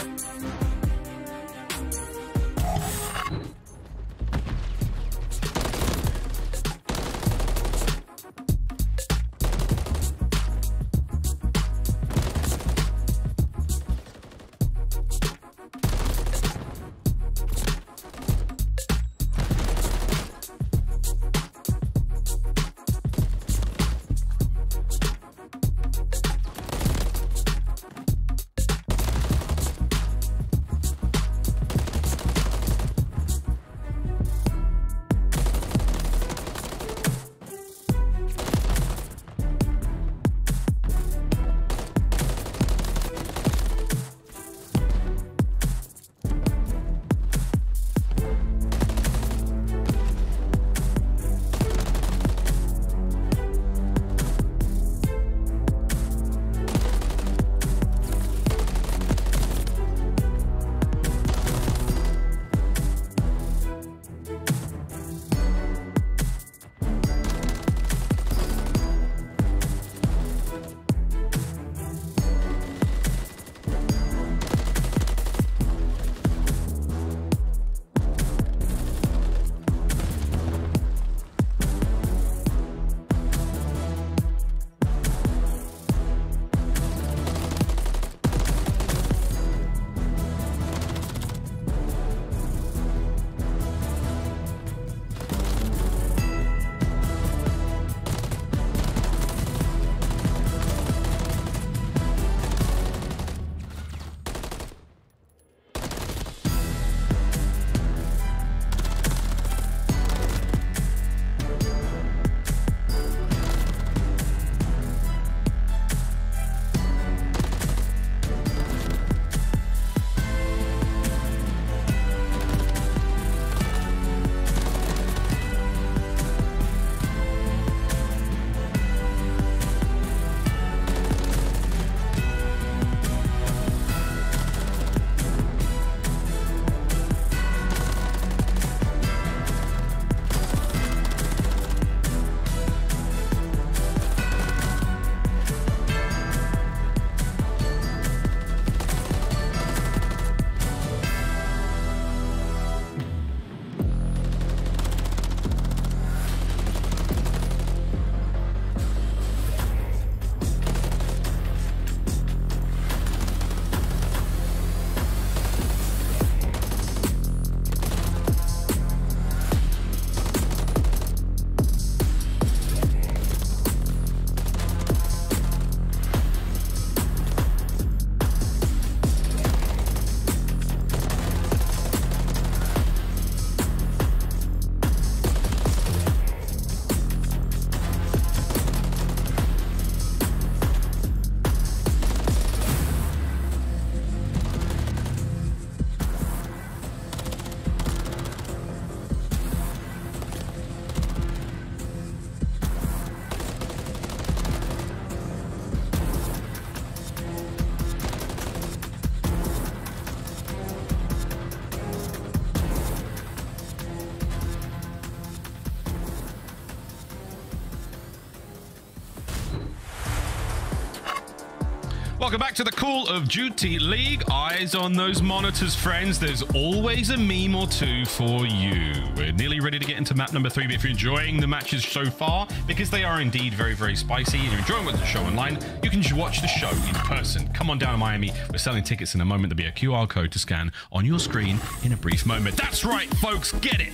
Welcome back to the Call of Duty League. Eyes on those monitors, friends. There's always a meme or two for you. We're nearly ready to get into map number three, but if you're enjoying the matches so far, because they are indeed very, very spicy, and you're enjoying what the show online, you can just watch the show in person. Come on down to Miami. We're selling tickets in a moment. There'll be a QR code to scan on your screen in a brief moment. That's right, folks. Get it.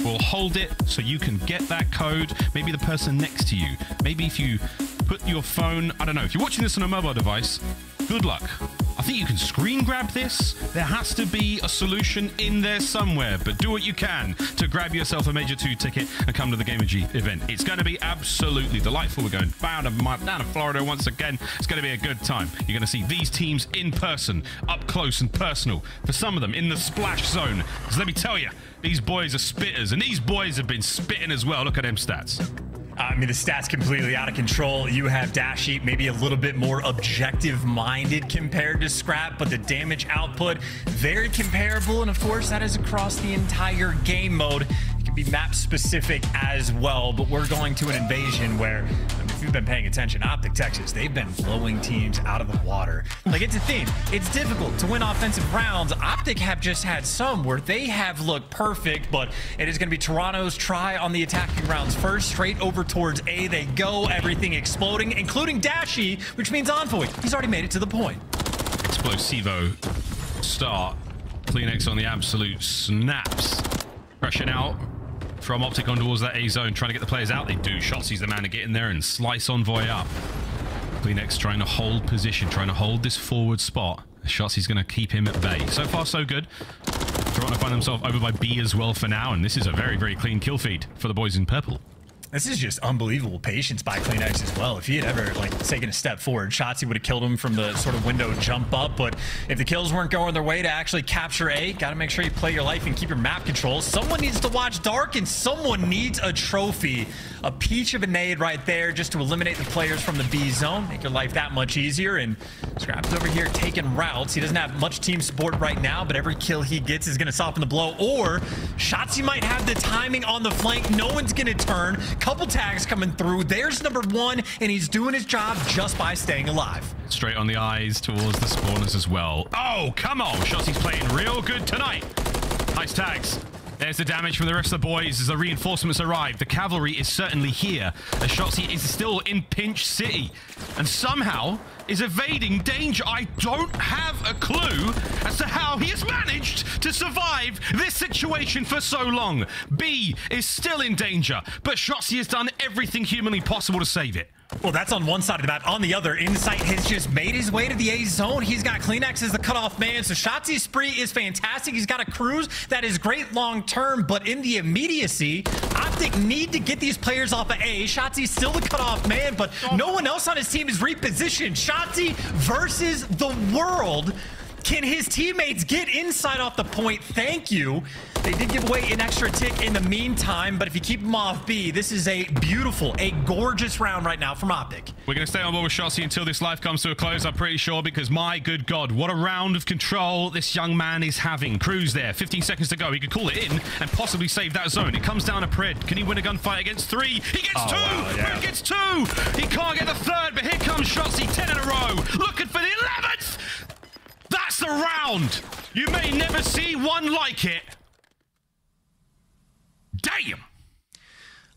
We'll hold it so you can get that code. Maybe the person next to you. Maybe if you put your phone, I don't know, if you're watching this on a mobile device, good luck. I think you can screen grab this. There has to be a solution in there somewhere, but do what you can to grab yourself a Major 2 ticket and come to the Gamer G event. It's going to be absolutely delightful. We're going down to, down to Florida once again. It's going to be a good time. You're going to see these teams in person, up close and personal. For some of them, in the splash zone. Let me tell you, these boys are spitters, and these boys have been spitting as well. Look at them stats. I mean, the stats completely out of control. You have Dashy maybe a little bit more objective minded compared to Scrap, but the damage output very comparable. And of course, that is across the entire game mode. It can be map specific as well, but we're going to an invasion where, if you've been paying attention, Optic Texas, they've been blowing teams out of the water. Like, it's a theme. It's difficult to win offensive rounds. Optic have just had some where they have looked perfect, but it is going to be Toronto's try on the attacking rounds first, straight over towards A. They go, everything exploding, including Dashy, which means Envoy. He's already made it to the point. Explosivo start. CleanX on the absolute snaps. Pressure out from Optic on towards that A zone, trying to get the players out. They do. Shotzzy's the man to get in there and slice Envoy up. CleanX trying to hold position, trying to hold this forward spot. Shotzzy's going to keep him at bay. So far, so good. Toronto find themselves over by B as well for now, and this is a very, very clean kill feed for the boys in purple. This is just unbelievable patience by CleanX as well. If he had ever like taken a step forward, Shotzzy would have killed him from the sort of window jump up. But if the kills weren't going their way to actually capture A, got to make sure you play your life and keep your map control. Someone needs to watch Dark, and someone needs a trophy. A peach of a nade right there just to eliminate the players from the B zone, make your life that much easier. And Scraps over here taking routes. He doesn't have much team support right now, but every kill he gets is going to soften the blow. Or Shotzzy might have the timing on the flank. No one's going to turn. Couple tags coming through. There's number one, and he's doing his job just by staying alive. Straight on the eyes towards the spawners as well. Oh, come on. Shotzzy's playing real good tonight. Nice tags. There's the damage from the rest of the boys as the reinforcements arrive. The cavalry is certainly here. As Shotzzy is still in Pinch City and somehow is evading danger. I don't have a clue as to how he has managed to survive this situation for so long. B is still in danger, but Shotzzy has done everything humanly possible to save it. Well, that's on one side of the map. On the other, Insight has just made his way to the A zone. He's got CleanX as the cutoff man. So Shotzzy's spree is fantastic. He's got a cruise that is great long term, but in the immediacy, Optic need to get these players off of A. Shotzzy's still the cutoff man, but no one else on his team is repositioned. Shotzzy versus the world. Can his teammates get inside off the point? Thank you. They did give away an extra tick in the meantime, but if you keep them off B, this is a beautiful, a gorgeous round right now from Optic. We're going to stay on board with Shotzzy until this life comes to a close, I'm pretty sure, because my good God, what a round of control this young man is having. Cruz there, 15 seconds to go. He could call it in and possibly save that zone. It comes down to Pred. Can he win a gunfight against three? He gets Oh, two! wow, yeah. Pred gets two! He can't get the third, but here comes Shotzzy, 10 in a row. Looking for the 11th! That's the round! You may never see one like it. Damn!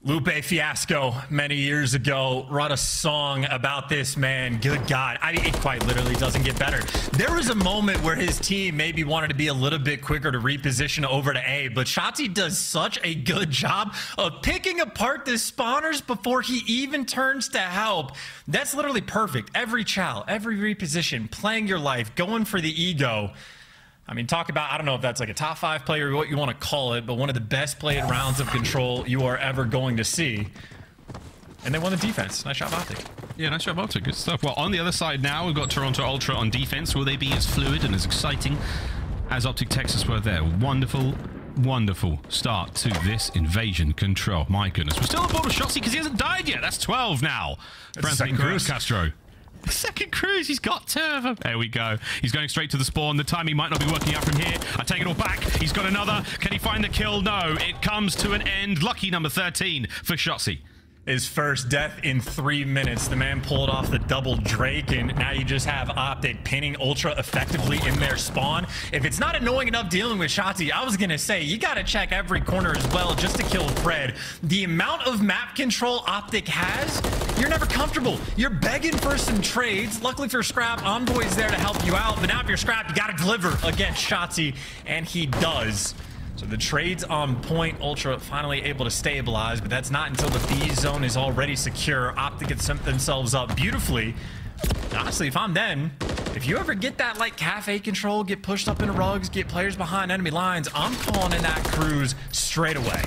Lupe Fiasco many years ago wrote a song about this man. Good God. I mean, it quite literally doesn't get better. There was a moment where his team maybe wanted to be a little bit quicker to reposition over to A, but Shotzzy does such a good job of picking apart the spawners before he even turns to help. That's literally perfect. Every chow, every reposition, playing your life, going for the ego. I mean, talk about, I don't know if that's like a top five player or what you want to call it, but one of the best played rounds of control you are ever going to see. And they won the defense. Nice shot, Optic. Yeah, nice job, Optic. Good stuff. Well, on the other side now, we've got Toronto Ultra on defense. Will they be as fluid and as exciting as Optic Texas were there? Wonderful, wonderful start to this invasion control. My goodness. We're still on board with Shotzzy because he hasn't died yet. That's 12 now. That's the Franklin cruise. Second cruise, he's got two of them. There we go. He's going straight to the spawn. The timing might not be working out from here. I take it all back. He's got another. Can he find the kill? No. It comes to an end. Lucky number 13 for Shotzzy. His first death in three minutes. The man pulled off the double Drake, and now you just have Optic pinning Ultra effectively in their spawn. If it's not annoying enough dealing with Shotzzy, I was gonna say, you gotta check every corner as well just to kill Pred. The amount of map control Optic has, you're never comfortable. You're begging for some trades. Luckily for Scrap, Envoy's there to help you out, but now if you're Scrap, you gotta deliver against Shotzzy, and he does. So the trades on point, Ultra finally able to stabilize, but that's not until the B zone is already secure. Optic gets themselves up beautifully. Honestly, if I'm them, if you ever get that like cafe control, get pushed up into rugs, get players behind enemy lines, I'm calling in that cruise straight away.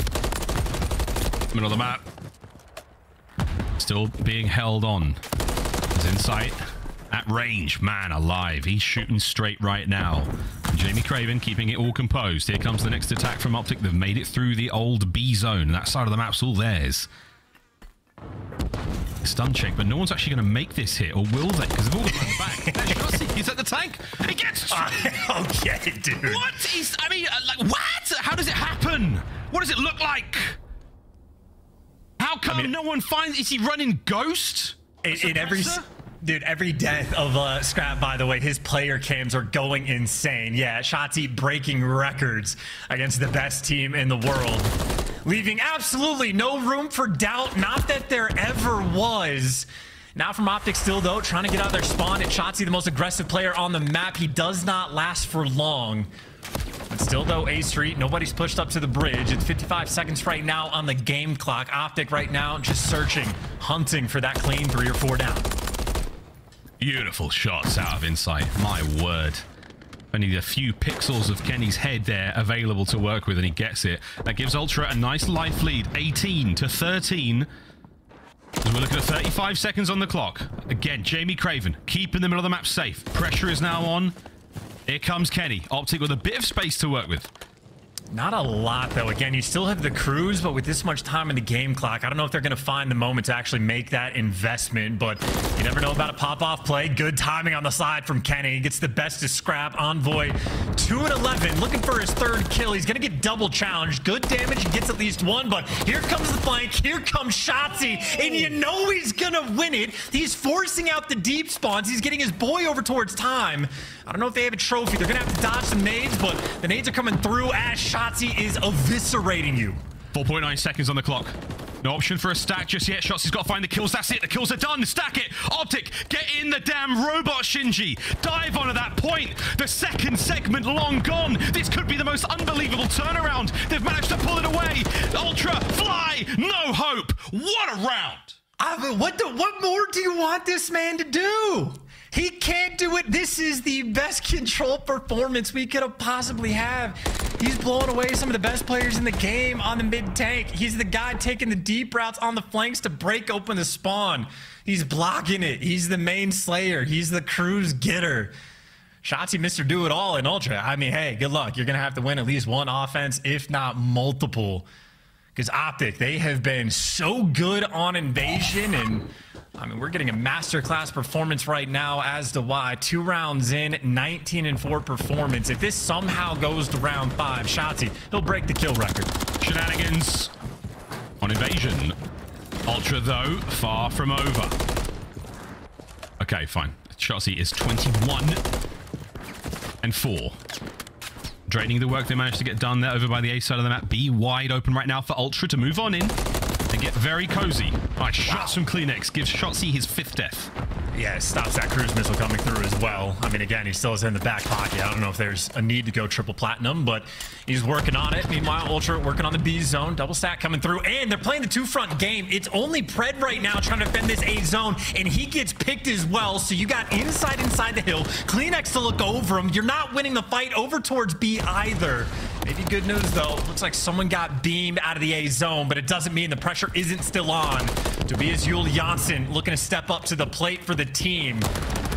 Middle of the map. Still being held on. He's in sight. At range. Man alive. He's shooting straight right now. Jamie Craven keeping it all composed. Here comes the next attack from Optic. They've made it through the old B zone. That side of the map's all theirs. Stun check, but no one's actually going to make this hit, or will they? Because they've all run back. He's at the tank. He gets... oh, okay, dude. What is... I mean, uh, like, what? How does it happen? What does it look like? How come mean- no one finds... Is he running Ghost? In, in every dude, every death of uh, Scrap, by the way, his player cams are going insane. Yeah, Shotzzy breaking records against the best team in the world, leaving absolutely no room for doubt. Not that there ever was. Now from Optic still though, trying to get out of their spawn. It's Shotzzy, the most aggressive player on the map. He does not last for long. But still, though, A Street, nobody's pushed up to the bridge. It's 55 seconds right now on the game clock. Optic right now just searching, hunting for that clean three or four down. Beautiful shots out of Insight. My word. Only a few pixels of Kenny's head there available to work with, and he gets it. That gives Ultra a nice life lead. 18 to 13. As we're looking at 35 seconds on the clock. Again, Jamie Craven keeping the middle of the map safe. Pressure is now on. Here comes Kenny. Optic with a bit of space to work with. Not a lot, though. Again, you still have the cruise, but with this much time in the game clock, I don't know if they're going to find the moment to actually make that investment, but you never know about a pop-off play. Good timing on the side from Kenny. Gets the best to scrap. Envoy 2 and 11, looking for his third kill. He's going to get double challenged. Good damage. He gets at least one, but here comes the flank. Here comes Shotzzy, and you know he's going to win it. He's forcing out the deep spawns. He's getting his boy over towards time. I don't know if they have a trophy. They're going to have to dodge some nades, but the nades are coming through as Shotzzy is eviscerating you. 4.9 seconds on the clock. No option for a stack just yet. Shots, he's got to find the kills. That's it. The kills are done. Stack it. Optic, get in the damn robot, Shinji. Dive onto that point. The second segment long gone. This could be the most unbelievable turnaround. They've managed to pull it away. Ultra, fly. No hope. What a round. I mean, what the, what more do you want this man to do? He can't do it. This is the best control performance we could have possibly have. He's blowing away some of the best players in the game on the mid tank. He's the guy taking the deep routes on the flanks to break open the spawn. He's blocking it. He's the main slayer. He's the cruise getter. Shotzzy Mr. Do It All in Ultra. I mean, hey, good luck. You're going to have to win at least one offense, if not multiple. Because Optic, they have been so good on invasion and I mean, we're getting a masterclass performance right now as to why. Two rounds in, 19 and 4 performance. If this somehow goes to round 5, Shotzzy, he'll break the kill record. Shenanigans on invasion. Ultra, though, far from over. Okay, fine. Shotzzy is 21 and 4. Draining the work they managed to get done there over by the A side of the map. B wide open right now for Ultra to move on in and get very cozy. All right, shots from CleanX gives Shotzzy his fifth death. Yeah, it stops that cruise missile coming through as well. I mean, again, he still is in the back pocket. I don't know if there's a need to go triple platinum, but he's working on it. Meanwhile, Ultra working on the B zone. Double stack coming through, and they're playing the two-front game. It's only Pred right now trying to defend this A zone, and he gets picked as well. So you got Insight, inside the hill. CleanX to look over him. You're not winning the fight over towards B either. Maybe good news, though. Looks like someone got beamed out of the A zone, but it doesn't mean the pressure isn't still on. Tobias Juul Jønsson looking to step up to the plate for the team.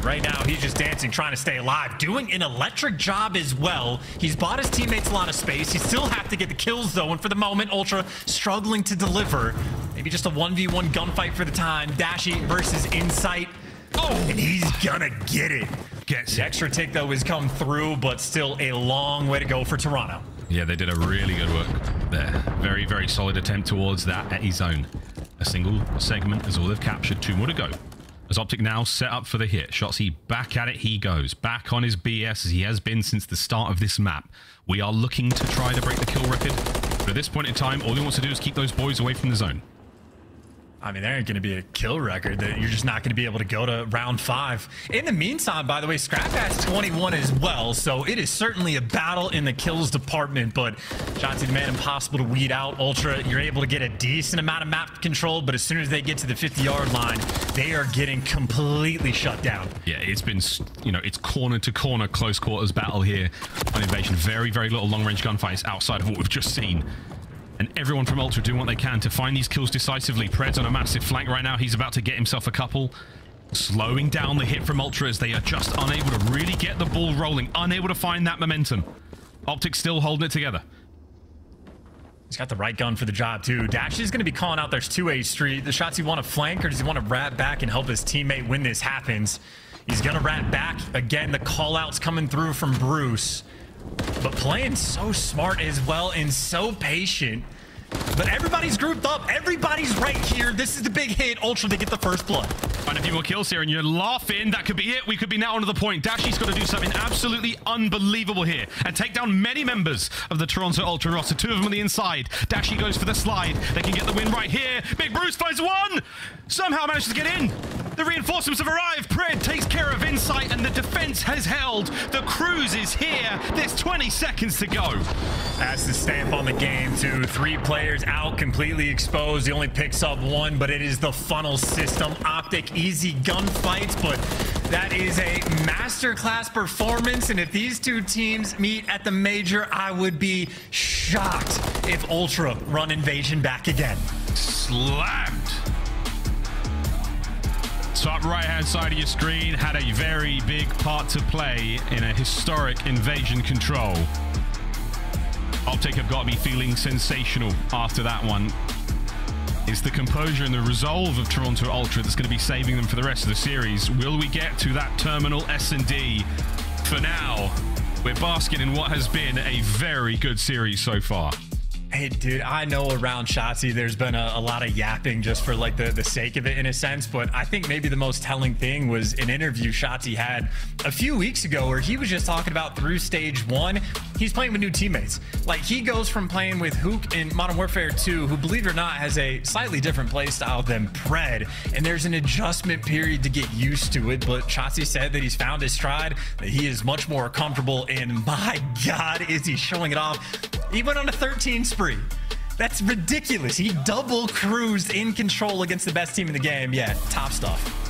Right now, he's just dancing, trying to stay alive, doing an electric job as well. He's bought his teammates a lot of space. He still have to get the kills, though, and for the moment, Ultra struggling to deliver. Maybe just a 1v1 gunfight for the time. Dashy versus Insight. Oh, and he's gonna get it. Gets The extra tick, though, has come through, but still a long way to go for Toronto. Yeah, they did a really good work there. Very, very solid attempt towards that at A zone. A single segment is all they've captured. Two more to go. As Optic now set up for the hit. Shotzzy back at it he goes. Back on his BS as he has been since the start of this map. We are looking to try to break the kill record. But at this point in time, all he wants to do is keep those boys away from the zone. I mean, there ain't going to be a kill record that you're just not going to be able to go to round five. In the meantime, by the way, Scrap has 21 as well, so it is certainly a battle in the kills department, but Shotzzy the man impossible to weed out. Ultra, you're able to get a decent amount of map control, but as soon as they get to the 50-yard line, they are getting completely shut down. Yeah, it's been, you know, it's corner to corner close quarters battle here on Invasion. Very, very little long-range gunfights outside of what we've just seen. And everyone from Ultra doing what they can to find these kills decisively. Pred's on a massive flank right now. He's about to get himself a couple. Slowing down the hit from Ultra as they are just unable to really get the ball rolling. Unable to find that momentum. Optic still holding it together. He's got the right gun for the job, too. Dash is going to be calling out there's 2A Street. The shots he want to flank, or does he want to rat back and help his teammate when this happens? He's going to rat back. Again, the call-outs coming through from Bruce. But playing so smart as well and so patient. But everybody's grouped up. Everybody's right here. This is the big hit. Ultra, they get the first blood. Find a few more kills here, and you're laughing. That could be it. We could be now onto the point. Dashy's got to do something absolutely unbelievable here and take down many members of the Toronto Ultra roster. Two of them on the inside. Dashy goes for the slide. They can get the win right here. Big Bruce finds one. Somehow manages to get in. The reinforcements have arrived. Pred takes care of Insight, and the defense has held. The cruise is here. There's 20 seconds to go. That's the stamp on the game, too. Three players out, completely exposed. He only picks up one, but it is the funnel system. Optic, easy gunfights, but that is a masterclass performance. And if these two teams meet at the major, I would be shocked if Ultra run Invasion back again. Slammed. Top right hand side of your screen had a very big part to play in a historic invasion control. Optic have got me feeling sensational after that one. It's the composure and the resolve of Toronto Ultra that's going to be saving them for the rest of the series. Will we get to that terminal S&D? For now, we're basking in what has been a very good series so far. Hey, dude, I know around Shotzzy there's been a, a, lot of yapping just for like the, the sake of it in a sense, but I think maybe the most telling thing was an interview Shotzzy had a few weeks ago where he was just talking about through stage one, he's playing with new teammates. Like he goes from playing with Hook in Modern Warfare 2, who believe it or not has a slightly different play style than Pred, and there's an adjustment period to get used to it, but Shotzzy said that he's found his stride, that he is much more comfortable, and my God, is he showing it off. He went on a 13 That's ridiculous. He double cruised in control against the best team in the game. Yeah, top stuff.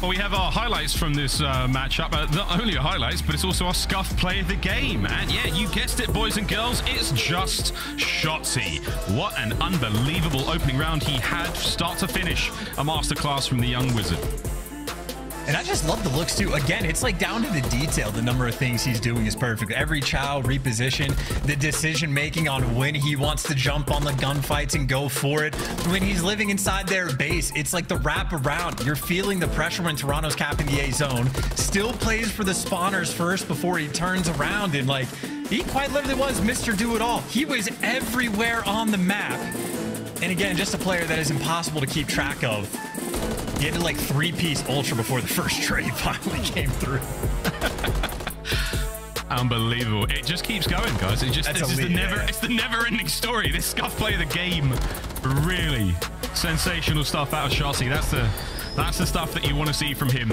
Well, we have our highlights from this uh, matchup. Uh, not only our highlights, but it's also our scuff play of the game. And yeah, you guessed it, boys and girls, it's just Shotzzy. What an unbelievable opening round he had, start to finish. A masterclass from the young wizard. And I just love the looks too. Again, it's like down to the detail. The number of things he's doing is perfect. Every child reposition, the decision making on when he wants to jump on the gunfights and go for it. When he's living inside their base, it's like the wrap around. You're feeling the pressure when Toronto's capping the A zone. Still plays for the spawners first before he turns around and like he quite literally was Mr. Do It All. He was everywhere on the map. And again, just a player that is impossible to keep track of. He had to like three-piece ultra before the first trade finally came through. Unbelievable! It just keeps going, guys. It just That's this is the never yeah. it's the never-ending story. This scuff play of the game, really sensational stuff out of Shotzzy. That's the that's the stuff that you want to see from him.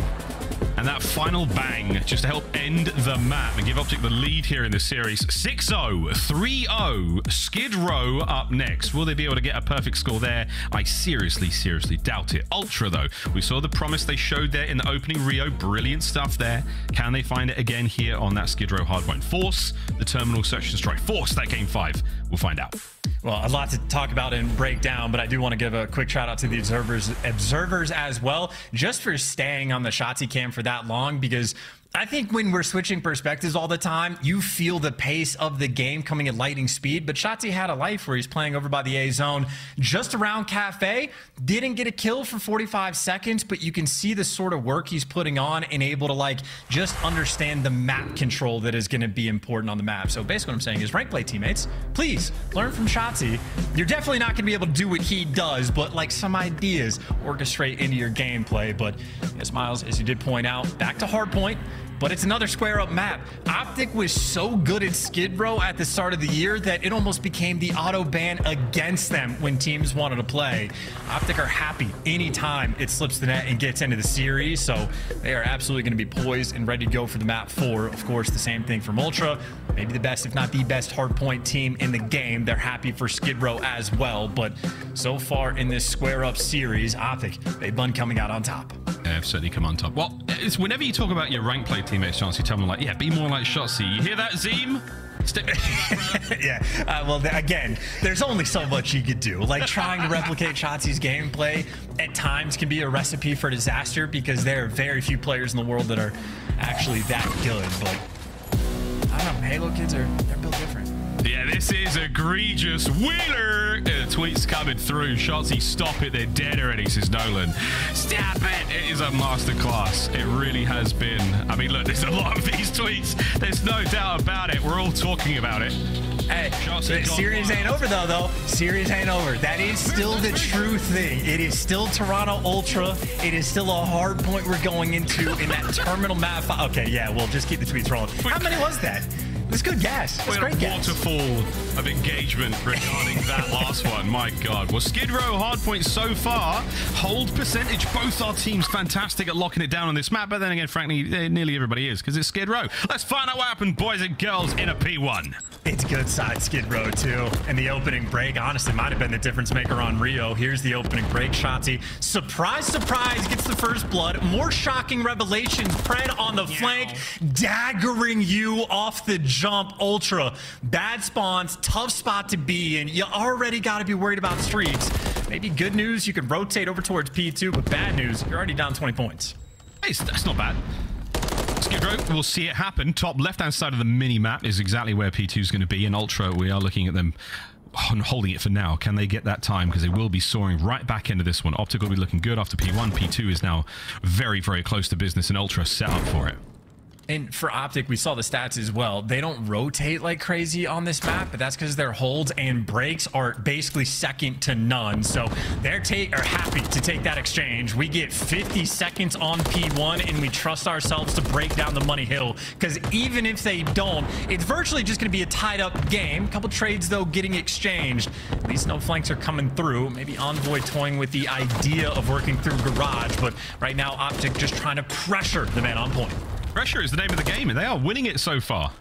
And that final bang just to help end the map and give Optic the lead here in the series. 6-0, 3-0, Skid Row up next. Will they be able to get a perfect score there? I seriously, seriously doubt it. Ultra, though. We saw the promise they showed there in the opening Rio. Brilliant stuff there. Can they find it again here on that Skid Row hardpoint? Force, the Terminal Search and Strike. Force that game five. We'll find out. Well, a lot to talk about and break down, but I do want to give a quick shout out to the observers, observers as well, just for staying on the Shotzzy cam for that long because I think when we're switching perspectives all the time, you feel the pace of the game coming at lightning speed. But Shotzzy had a life where he's playing over by the A zone, just around Cafe. Didn't get a kill for 45 seconds, but you can see the sort of work he's putting on and able to like just understand the map control that is going to be important on the map. So basically, what I'm saying is, rank play teammates, please learn from Shotzzy. You're definitely not going to be able to do what he does, but like some ideas orchestrate into your gameplay. But as Miles, as you did point out, back to hardpoint but it's another square up map. Optic was so good at Skid Row at the start of the year that it almost became the auto ban against them when teams wanted to play. Optic are happy anytime it slips the net and gets into the series, so they are absolutely going to be poised and ready to go for the map four. Of course, the same thing from Ultra. Maybe the best, if not the best, hardpoint team in the game. They're happy for Skid Row as well, but so far in this square up series, I think they've been coming out on top. Yeah, I've certainly come on top. Well, it's whenever you talk about your rank play teammates, Chance, you tell them like, yeah, be more like Shotzzy. You hear that, Zeem? Yeah. Uh, well, th- again, there's only so much you could do. Like trying to replicate Shotzzy's gameplay at times can be a recipe for disaster because there are very few players in the world that are actually that good. But I don't know. Halo kids are they're built different. Yeah, this is egregious. Wheeler! Uh, tweets coming through. Shotzzy, stop it. They're dead already, says Nolan. Stop it. It is a masterclass. It really has been. I mean, look, there's a lot of these tweets. There's no doubt about it. We're all talking about it. Hey, the series ain't over though. Though series ain't over. That is still the true thing. It is still Toronto Ultra. It is still a hard point we're going into in that terminal map. Okay, yeah, we'll just keep the tweets rolling. How many was that? It was good gas. It was We great had a gas. waterfall of engagement regarding that last one. My God. Well, Skid Row hardpoint so far, hold percentage. Both our teams fantastic at locking it down on this map, but then again, frankly, eh, nearly everybody is because it's Skid Row. Let's find out what happened, boys and girls, in a P1. It's good side Skid Row too. And the opening break, honestly, might have been the difference maker on Rio. Here's the opening break. Shotzzy, surprise, surprise, gets the first blood. More shocking revelations. Pred on the flank, daggering you off the jump. Ultra. Bad spawns, tough spot to be in. You already got to be worried about streaks. Maybe good news, you can rotate over towards P2, but bad news, you're already down 20 points. Hey, that's not bad. We'll see it happen. Top left-hand side of the mini-map is exactly where P2 is going to be. In Ultra, we are looking at them holding it for now. Can they get that time? Because they will be soaring right back into this one. Optic will be looking good after P1. P2 is now very, very close to business, and Ultra set up for it. And for Optic, we saw the stats as well. They don't rotate like crazy on this map, but that's because their holds and breaks are basically second to none. So they're are happy to take that exchange. We get 50 seconds on P1, and we trust ourselves to break down the money hill. Because even if they don't, it's virtually just going to be a tied up game. A couple trades though getting exchanged. At least no flanks are coming through. Maybe Envoy toying with the idea of working through Garage, but right now Optic just trying to pressure the man on point. Pressure is the name of the game, and they are winning it so far.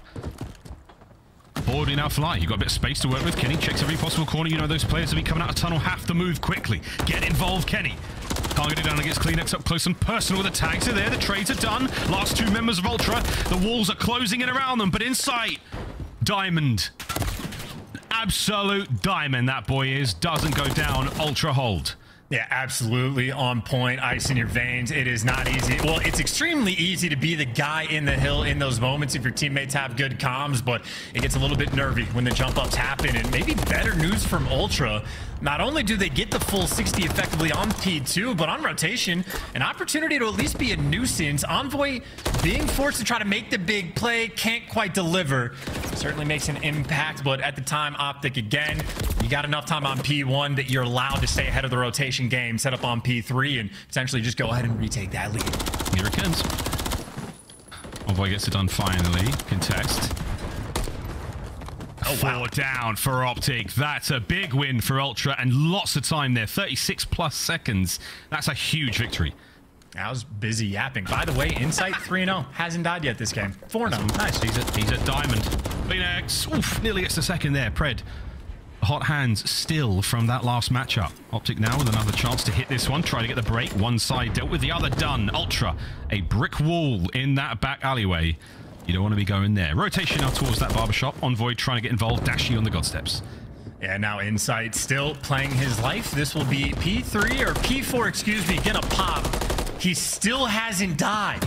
We now fly. You've got a bit of space to work with. Kenny checks every possible corner. You know those players that be coming out of tunnel have to move quickly. Get involved, Kenny. Targeted down against CleanX up close and personal. The tags are there. The trades are done. Last two members of Ultra. The walls are closing in around them, but Insight, Diamond. Absolute diamond that boy is. Doesn't go down. Ultra hold. Yeah, absolutely on point. Ice in your veins. It is not easy. Well, it's extremely easy to be the guy in the hill in those moments if your teammates have good comms, but it gets a little bit nervy when the jump ups happen. And maybe better news from Ultra. Not only do they get the full 60 effectively on P2, but on rotation, an opportunity to at least be a nuisance. Envoy being forced to try to make the big play can't quite deliver. Certainly makes an impact, but at the time, Optic again, you got enough time on P1 that you're allowed to stay ahead of the rotation game, set up on P3, and potentially just go ahead and retake that lead. Here it comes. Envoy gets it done finally. Contest. Oh, Four wow. down for Optic. That's a big win for Ultra and lots of time there. 36 plus seconds. That's a huge victory. I was busy yapping. By the way, Insight 3-0. Hasn't died yet this game. 4-0. Nice. He's a, he's a diamond. Phoenix. Oof, nearly gets the second there. Pred. Hot hands still from that last matchup. Optic now with another chance to hit this one. Try to get the break. One side dealt with the other done. Ultra. A brick wall in that back alleyway. You don't want to be going there. Rotation now towards that barbershop. Envoy trying to get involved. Dashy on the god steps. Yeah, now Insight still playing his life. This will be P3 or P4, excuse me, gonna pop. He still hasn't died.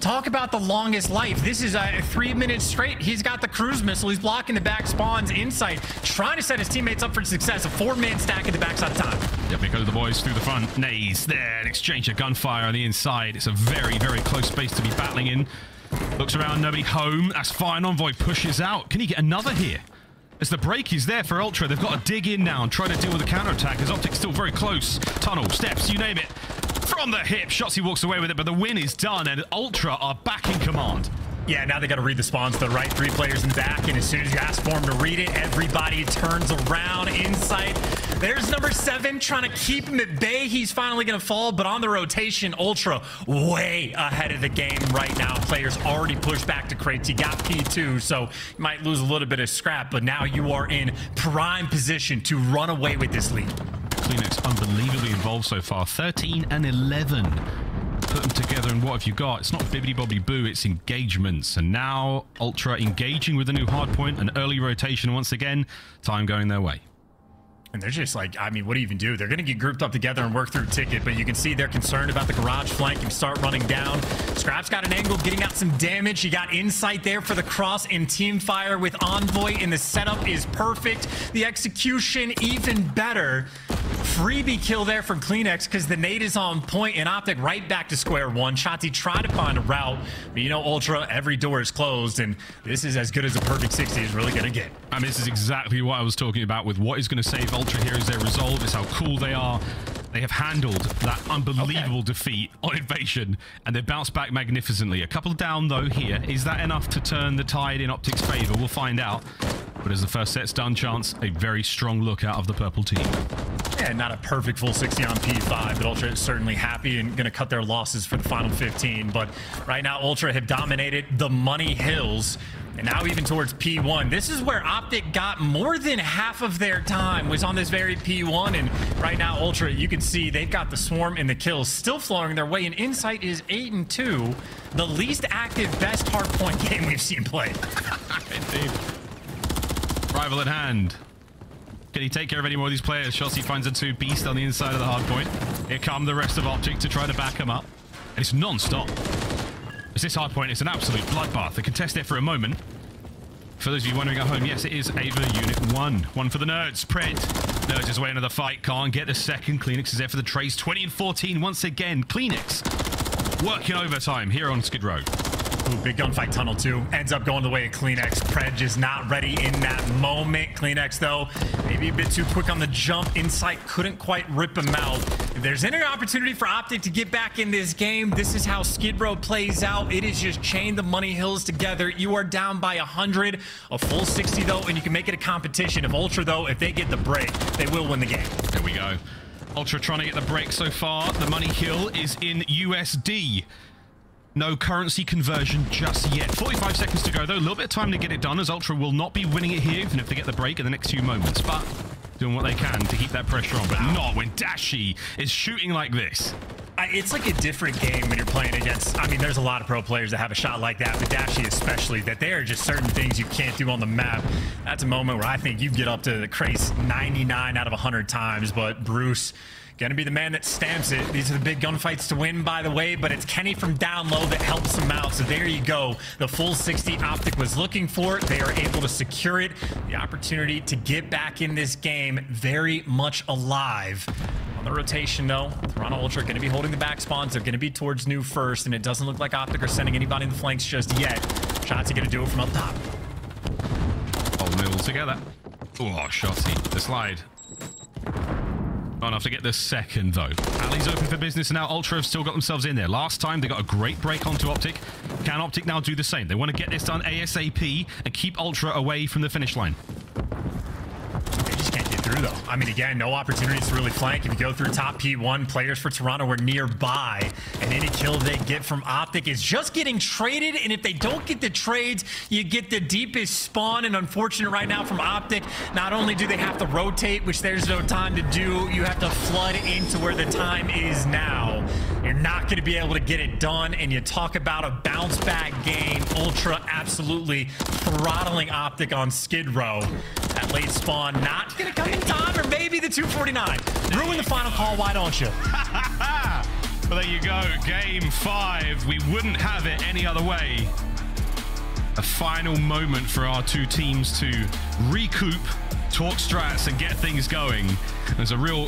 Talk about the longest life. This is a three minutes straight. He's got the cruise missile. He's blocking the back spawns inside, trying to set his teammates up for success. A four-man stack at the backside of time. Yep, go the boys through the front. Nades there, an exchange of gunfire on the inside. It's a very, very close space to be battling in. Looks around, nobody home. That's fine. Envoy pushes out. Can he get another here? As the break is there for Ultra, they've got to dig in now and try to deal with the counterattack. As Optic's still very close. Tunnel, steps, you name it. From the hip, Shotzzy walks away with it, but the win is done, and Ultra are back in command. Yeah, now they got to read the spawns to the right. Three players in back, and as soon as you ask for them to read it, everybody turns around. Insight. There's number seven trying to keep him at bay. He's finally going to fall, but on the rotation, Ultra way ahead of the game right now. Players already pushed back to crates. He got P2, so you might lose a little bit of scrap, but now you are in prime position to run away with this lead. CleanX unbelievably involved so far. 13 and 11. Put them together, and what have you got? It's not bibbity bobbity boo, it's engagements. And now Ultra engaging with a new hardpoint, an early rotation once again. Time going their way. And they're just like, I mean, what do you even do? They're going to get grouped up together and work through ticket, but you can see they're concerned about the garage flank. You start running down. Scrap's got an angle, getting out some damage. You got Insight there for the cross and team fire with Envoy, and the setup is perfect. The execution even better. Freebie kill there from CleanX because the nade is on point and Optic right back to square one. Shotzzy tried to find a route, but you know, Ultra, every door is closed, and this is as good as a perfect 60 is really going to get. I mean, this is exactly what I was talking about with what is going to save Ultra here is their resolve. It's how cool they are. They have handled that unbelievable okay. defeat on Invasion, and they bounced back magnificently. A couple down, though, here. Is that enough to turn the tide in Optic's favor? We'll find out. But as the first set's done, Chance, a very strong look out of the purple team. Yeah, not a perfect full 60 on P5, but Ultra is certainly happy and going to cut their losses for the final 15. But right now, Ultra have dominated the Money Hills. And now even towards P1. This is where Optic got more than half of their time was on this very P1. And right now, Ultra, you can see they've got the swarm and the kills still flowing their way. And Insight is 8 and 2. The least active, best hardpoint game we've seen played. Indeed. Rival at hand. Can he take care of any more of these players? Shotzzy finds a two beast on the inside of the hard point. Here come the rest of Optic to try to back him up. And it's non-stop. It's this hard point. It's an absolute bloodbath. They contest it for a moment. For those of you wondering at home, yes, it is Ava Unit 1. One for the Nerds. Pred. Nerds is way into the fight. Can't get the second. CleanX is there for the trace. 20 and 14 once again. CleanX working overtime here on Skid Row. Ooh, big gunfight tunnel too. Ends up going the way of CleanX. Pred is not ready in that moment. CleanX, though, maybe a bit too quick on the jump. Insight couldn't quite rip him out. If there's any opportunity for Optic to get back in this game, this is how Skid Row plays out. It is just chain the money hills together. You are down by 100, a full 60 though, and you can make it a competition. If Ultra though, if they get the break, they will win the game. Here we go. Ultra trying to get the break so far. The money hill is in USD. No currency conversion just yet. 45 seconds to go, though. A little bit of time to get it done, as Ultra will not be winning it here, even if they get the break in the next few moments. But doing what they can to keep that pressure on. But not when Dashy is shooting like this. It's like a different game when you're playing against... I mean, there's a lot of pro players that have a shot like that, but Dashy especially, that there are just certain things you can't do on the map. That's a moment where I think you get up to the craze 99 out of 100 times, but Bruce... Gonna be the man that stamps it. These are the big gunfights to win, by the way, but it's Kenny from down low that helps him out. So there you go. The full 60 Optic was looking for. They are able to secure it. The opportunity to get back in this game very much alive. On the rotation, though, Toronto Ultra going to be holding the back spawns. They're going to be towards new first, and it doesn't look like Optic are sending anybody in the flanks just yet. Shotzzy going to do it from up top. Hold them all together. Oh, Shotzzy. The slide. Not enough to get the second, though. Alley's open for business, and now Ultra have still got themselves in there. Last time, they got a great break onto Optic. Can Optic now do the same? They want to get this done ASAP and keep Ultra away from the finish line. Through, though. I mean, again, no opportunities to really flank. If you go through top P1, players for Toronto were nearby, and any kill they get from Optic is just getting traded, and if they don't get the trades, you get the deepest spawn, and unfortunate right now from Optic, not only do they have to rotate, which there's no time to do, you have to flood into where the time is now. You're not going to be able to get it done, and you talk about a bounce back game. Ultra absolutely throttling Optic on Skid Row. That late spawn not going to come in time, or maybe the 249. Ruin the final call, why don't you? Well, there you go. Game five. We wouldn't have it any other way. A final moment for our two teams to recoup, talk strats, and get things going. There's a real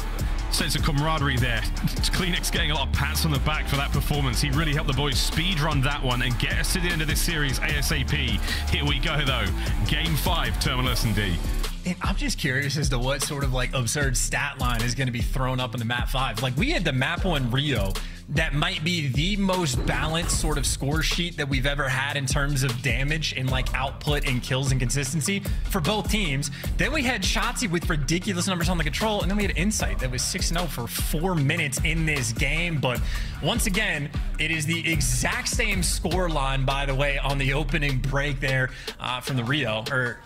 sense of camaraderie there. CleanX getting a lot of pats on the back for that performance. He really helped the boys speed run that one and get us to the end of this series ASAP. Here we go, though. Game five, Terminal S&D. And I'm just curious as to what sort of like absurd stat line is going to be thrown up in the map five. Like we had the map one Rio that might be the most balanced sort of score sheet that we've ever had in terms of damage and like output and kills and consistency for both teams. Then we had Shotzzy with ridiculous numbers on the control, and then we had Insight that was 6-0 for four minutes in this game. But once again, it is the exact same score line, by the way, on the opening break there uh, from the Rio. Or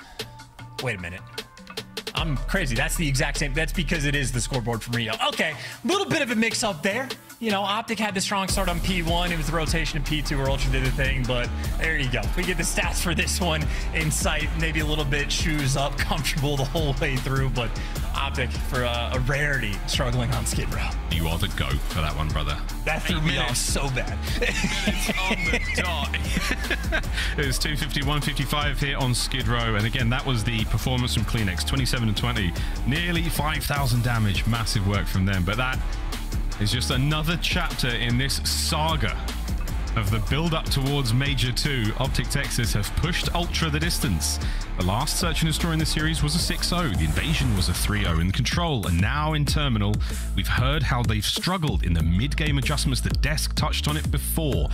wait a minute. I'm crazy. That's the exact same. That's because it is the scoreboard from Rio. Okay, little bit of a mix up there. You know, Optic had the strong start on P1. It was the rotation of P2 where Ultra did the thing, but there you go. We get the stats for this one Insight. Maybe a little bit shoes up, comfortable the whole way through, but Optic for a, a rarity struggling on Skid Row. You are the GOAT for that one, brother. That threw me off so bad. on the dot. it was 251 55 here on Skid Row. And again, that was the performance from CleanX 27 and 20. Nearly 5,000 damage. Massive work from them. But that is just another chapter in this saga of the build up towards Major 2. Optic Texas have pushed Ultra the distance. The last Search and Destroy in the series was a 6 0. The Invasion was a 3 0 in Control. And now in Terminal, we've heard how they've struggled in the mid game adjustments. The desk touched on it before.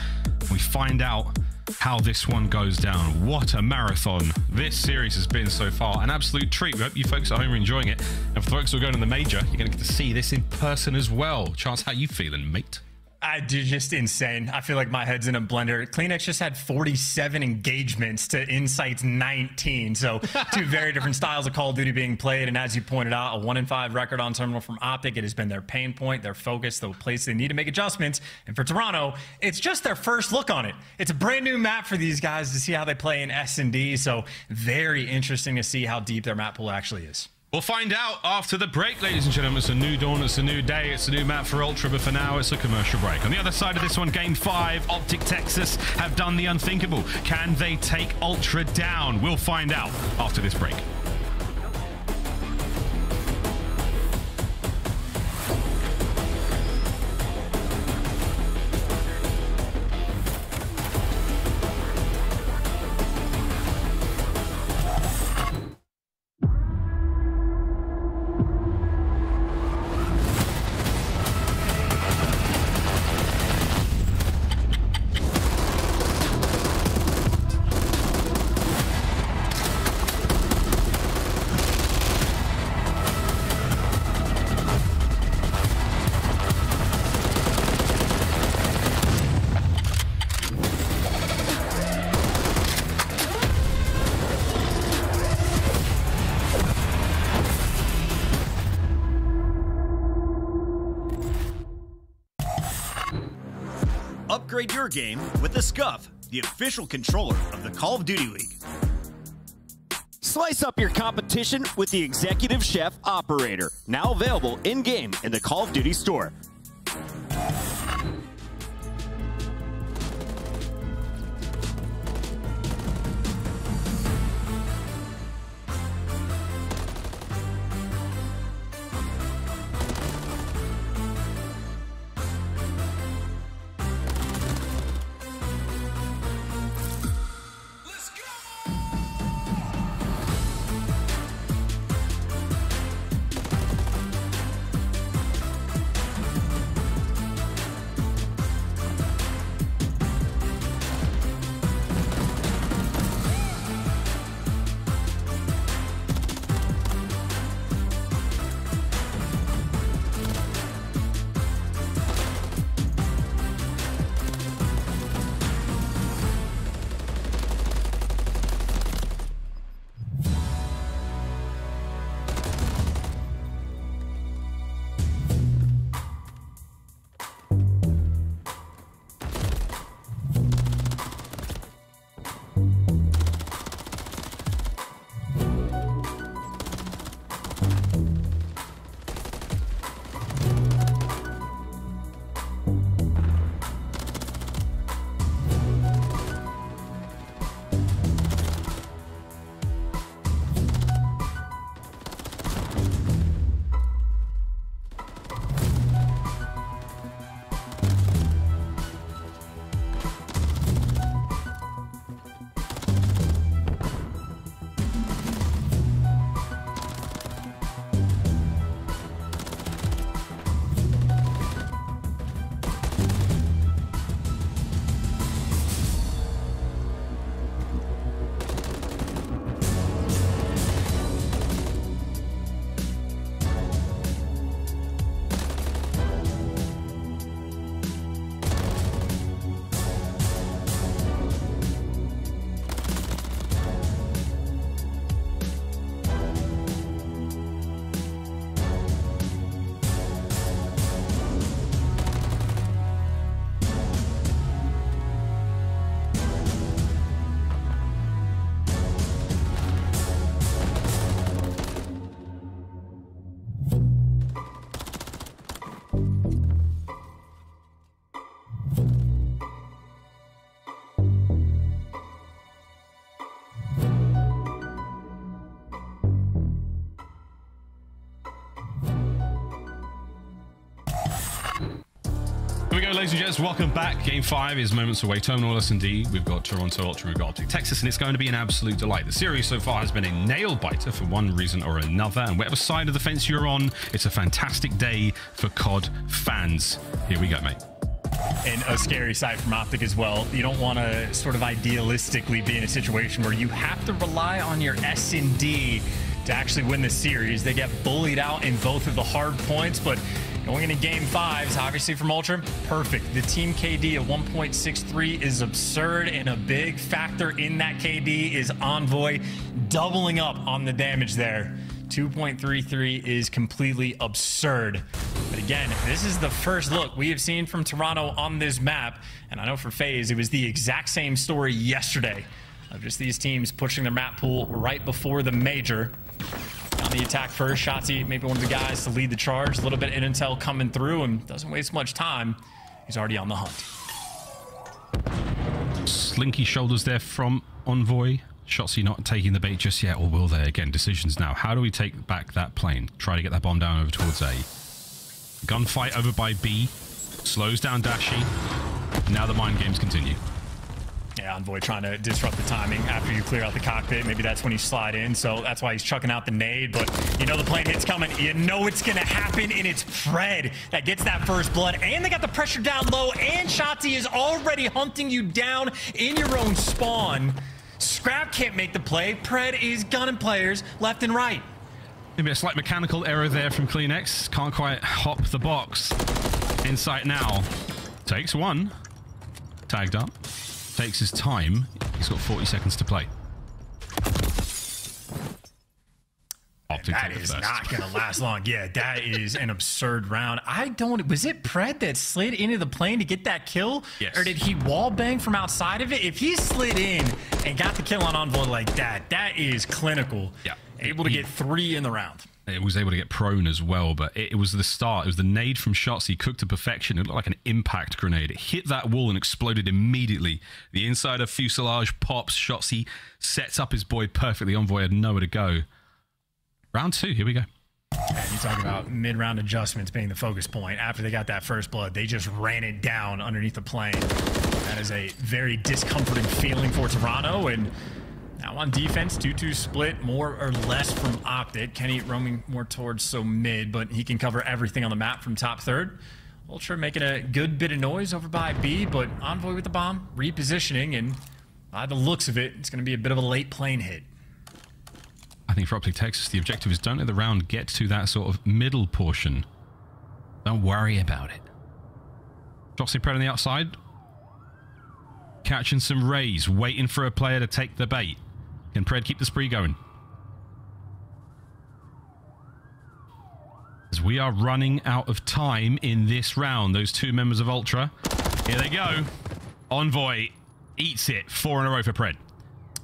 We find out how this one goes down. What a marathon this series has been so far. An absolute treat. We hope you folks at home are enjoying it. And for the folks who are going to the major, you're going to get to see this in person as well. Charles, how you feeling, mate? I do just insane. I feel like my head's in a blender. CleanX just had 47 engagements to Insight's 19. So two very different styles of Call of Duty being played. And as you pointed out, a one in five record on terminal from Optic. It has been their pain point, their focus, the place they need to make adjustments. And for Toronto, it's just their first look on it. It's a brand new map for these guys to see how they play in S&D. So very interesting to see how deep their map pool actually is. We'll find out after the break, ladies and gentlemen. It's a new dawn, it's a new day, it's a new map for Ultra, but for now, it's a commercial break. On the other side of this one, Game 5, Optic Texas have done the unthinkable. Can they take Ultra down? We'll find out after this break. Upgrade your game with the SCUF, the official controller of the Call of Duty League. Slice up your competition with the Executive Chef Operator, now available in game in the Call of Duty store. Ladies and gents, welcome back. Game five is moments away. Terminal S&D, we've got Toronto Ultra, we've got Texas, and it's going to be an absolute delight. The series so far has been a nail biter for one reason or another, and whatever side of the fence you're on, it's a fantastic day for COD fans. Here we go, mate. and a scary side from Optic as well. You don't want to sort of idealistically be in a situation where you have to rely on your S&D to actually win the series. They get bullied out in both of the hard points, but going into game fives, obviously from Ultra, perfect. The team KD of 1.63 is absurd, and a big factor in that KD is Envoy doubling up on the damage there. 2.33 is completely absurd. But again, this is the first look we have seen from Toronto on this map. And I know for FaZe, it was the exact same story yesterday of just these teams pushing their map pool right before the major. The attack first, Shotzzy, maybe one of the guys to lead the charge. A little bit intel coming through and doesn't waste much time. He's already on the hunt. Slinky shoulders there from Envoy. Shotzzy not taking the bait just yet, or will they? Again, decisions now. How do we take back that plane? Try to get that bomb down over towards A. Gunfight over by B. Slows down Dashy. Now the mind games continue. Yeah, Envoy trying to disrupt the timing after you clear out the cockpit. Maybe that's when you slide in. So that's why he's chucking out the nade. But you know the plane hit's coming. You know it's going to happen. And it's Pred that gets that first blood. And they got the pressure down low. And Shotzzy is already hunting you down in your own spawn. Scrap can't make the play. Pred is gunning players left and right. Maybe a slight mechanical error there from CleanX. Can't quite hop the box. Insight now. Takes one. Tagged up. Takes his time. He's got 40 seconds to play. That is not going to last long. Yeah, that is an absurd round. I don't. Was it Pred that slid into the plane to get that kill? Yes. Or did he wall bang from outside of it? If he slid in and got the kill on Envoy like that, that is clinical. Yeah. Able to get three in the round. It was able to get prone as well, but it, it was the start. It was the nade from Shotzzy cooked to perfection. It looked like an impact grenade. It hit that wall and exploded immediately. The inside of fuselage pops. Shotzzy sets up his boy perfectly. Envoy had nowhere to go. Round two, here we go. And you talk about mid-round adjustments being the focus point. After they got that first blood, they just ran it down underneath the plane. That is a very discomforting feeling for Toronto. And now on defense, 2-2 split, more or less from Optic. Kenny roaming more towards so mid, but he can cover everything on the map from top third. Ultra making a good bit of noise over by B, but Envoy with the bomb, repositioning, and by the looks of it, it's going to be a bit of a late plane hit. I think for Optic Texas, the objective is don't let the round get to that sort of middle portion. Don't worry about it. Shotzzy Pred on the outside. Catching some rays, waiting for a player to take the bait. Can Pred keep the spree going? As we are running out of time in this round, those two members of Ultra. Here they go. Envoy eats it. Four in a row for Pred.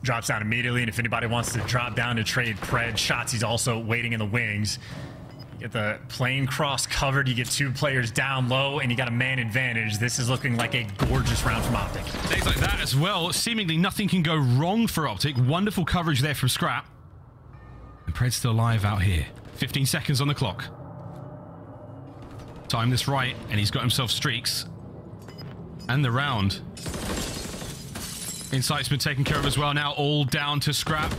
drops down immediately. And if anybody wants to drop down to trade Pred shots, he's also waiting in the wings. Get the plane cross covered. You get two players down low, and you got a man advantage. This is looking like a gorgeous round from Optic. Things like that as well. Seemingly nothing can go wrong for Optic. Wonderful coverage there from Scrap. And Pred's still alive out here. 15 seconds on the clock. Time this right, and he's got himself streaks. And the round. Insight's been taken care of as well now. All down to Scrap.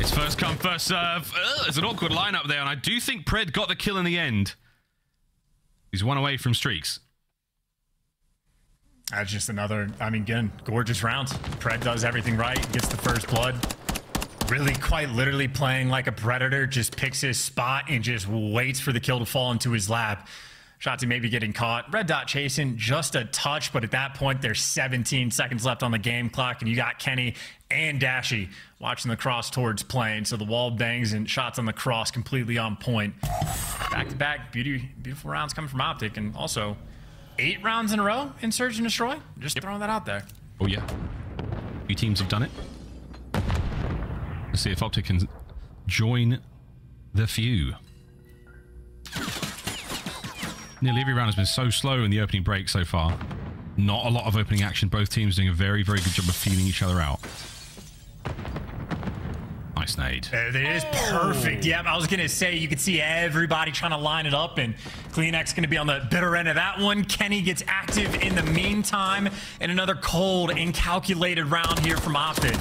It's first come, first serve. It's an awkward lineup there, and I do think Pred got the kill in the end. He's one away from streaks. That's just another, I mean, again, gorgeous round. Pred does everything right, gets the first blood. Really, quite literally playing like a predator, just picks his spot and just waits for the kill to fall into his lap. Shotzzy maybe getting caught. Red dot chasing just a touch, but at that point, there's 17 seconds left on the game clock, and you got Kenny and Dashy watching the cross towards plane. So the wall bangs and shots on the cross completely on point. Back to back, beauty, beautiful rounds coming from Optic, and also eight rounds in a row in Search and Destroy. Just throwing that out there. Oh, yeah. Few teams have done it. Let's see if Optic can join the few. Nearly every round has been so slow in the opening break so far. Not a lot of opening action. Both teams doing a very, very good job of feeling each other out. Nice Nice nade. Uh, it is perfect. Oh. Yep, I was going to say you could see everybody trying to line it up, and CleanX going to be on the bitter end of that one. Kenny gets active in the meantime, and another cold, incalculated round here from Optic.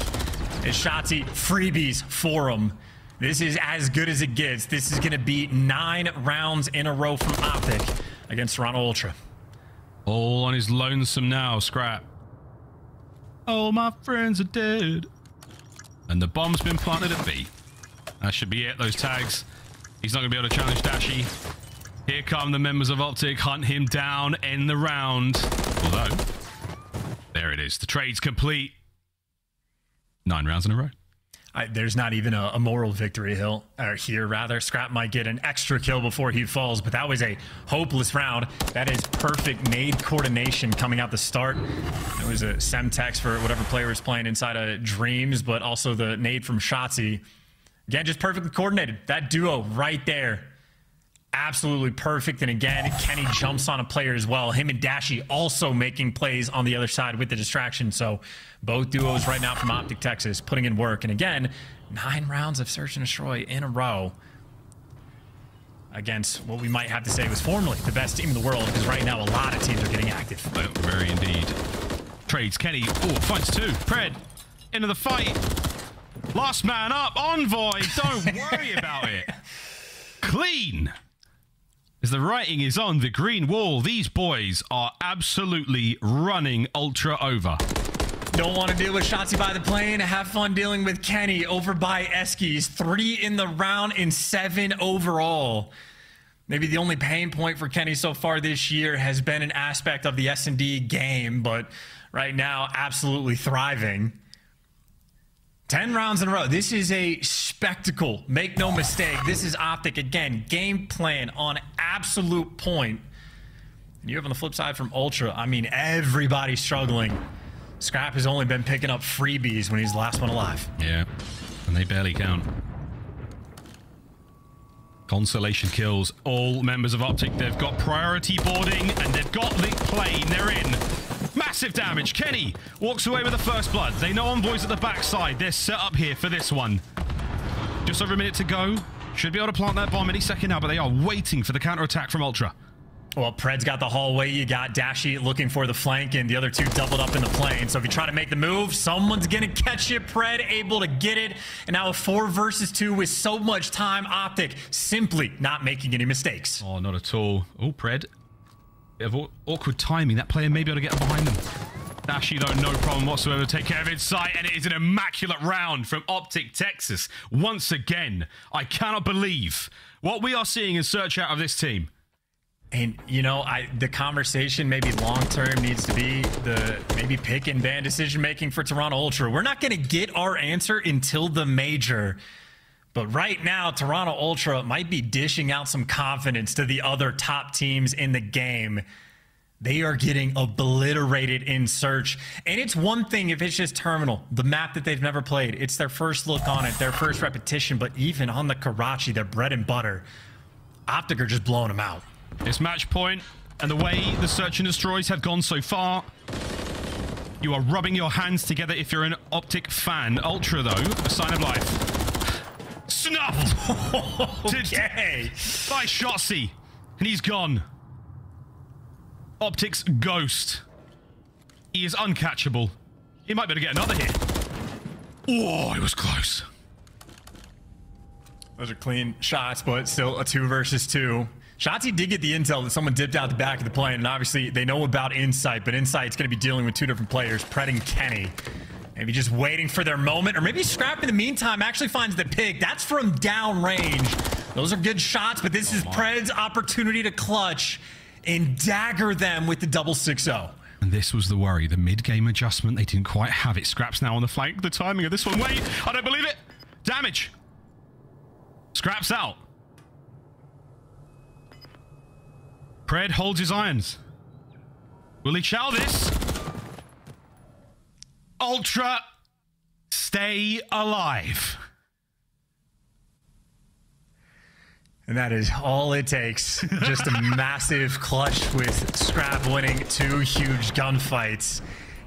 As Shotzzy freebies for him. This is as good as it gets. This is going to be nine rounds in a row from Optic against Toronto Ultra. All on his lonesome now, Scrap. All my friends are dead. And the bomb's been planted at B. That should be it, those tags. He's not going to be able to challenge Dashy. Here come the members of Optic, hunt him down, end the round. Although, there it is. The trade's complete. Nine rounds in a row. I, there's not even a, a moral victory hill here rather. Scrap might get an extra kill before he falls but that was a hopeless round. That is perfect nade coordination coming out the start. It was a semtex for whatever player was playing inside of dreams but also the nade from Shotzzy. Again just perfectly coordinated. That duo right there absolutely perfect and again kenny jumps on a player as well him and dashy also making plays on the other side with the distraction so both duos right now from optic texas putting in work and again nine rounds of search and destroy in a row against what we might have to say was formerly the best team in the world because right now a lot of teams are getting active very indeed. Trades Kenny. Oh, finds two. Pred into the fight. Last man up. Envoy. Don't worry about it. Clean. As the writing is on the green wall, these boys are absolutely running Ultra over. Don't want to deal with Shotzzy by the plane. Have fun dealing with Kenny over by Eskies. Three in the round and seven overall. Maybe the only pain point for Kenny so far this year has been an aspect of the S&D game, but right now, absolutely thriving. 10 rounds in a row. This is a spectacle. Make no mistake. This is Optic. Again, game plan on absolute point. And you have on the flip side from Ultra, I mean, everybody's struggling. Scrap has only been picking up freebies when he's the last one alive. Yeah, and they barely count. Consolation kills all members of Optic. They've got priority boarding and they've got the plane. They're in. Massive damage. Kenny walks away with the first blood. They know Envoy's at the backside. They're set up here for this one. Just over a minute to go. Should be able to plant that bomb any second now, but they are waiting for the counterattack from Ultra. Well, Pred's got the hallway. You got Dashy looking for the flank, and the other two doubled up in the plane. So if you try to make the move, someone's going to catch it. Pred able to get it. And now a four versus two with so much time. Optic simply not making any mistakes. Oh, not at all. Oh, Pred. Bit of awkward timing. That player may be able to get behind them. Dashy, though, no problem whatsoever take care of Insight, and it is an immaculate round from Optic Texas. Once again, I cannot believe what we are seeing in search out of this team. And you know, I the conversation maybe long term needs to be the maybe pick and ban decision making for Toronto Ultra. We're not going to get our answer until the major. But right now, Toronto Ultra might be dishing out some confidence to the other top teams in the game. They are getting obliterated in search. And it's one thing if it's just Terminal, the map that they've never played. It's their first look on it, their first repetition. But even on the Karachi, their bread and butter, Optic are just blowing them out. This match point and the way the search and destroys have gone so far, you are rubbing your hands together if you're an Optic fan. Ultra, though, a sign of life. Snuffed! today by Shotzzy. And he's gone. Optics Ghost. He is uncatchable. He might be able to get another hit. Oh, it was close. Those are clean shots, but still a two versus two. Shotzzy did get the intel that someone dipped out the back of the plane, and obviously they know about Insight, but Insight's going to be dealing with two different players, Pred and Kenny. Maybe just waiting for their moment, or maybe Scrap in the meantime actually finds the pig. That's from downrange. Those are good shots, but this is Pred's opportunity to clutch and dagger them with the double 6-0. And this was the worry. The mid-game adjustment, they didn't quite have it. Scraps now on the flank. The timing of this one. Wait, I don't believe it. Damage. Scraps out. Pred holds his irons. Will he chow this? Ultra, stay alive. And that is all it takes. Just a massive clutch with Scrap winning two huge gunfights.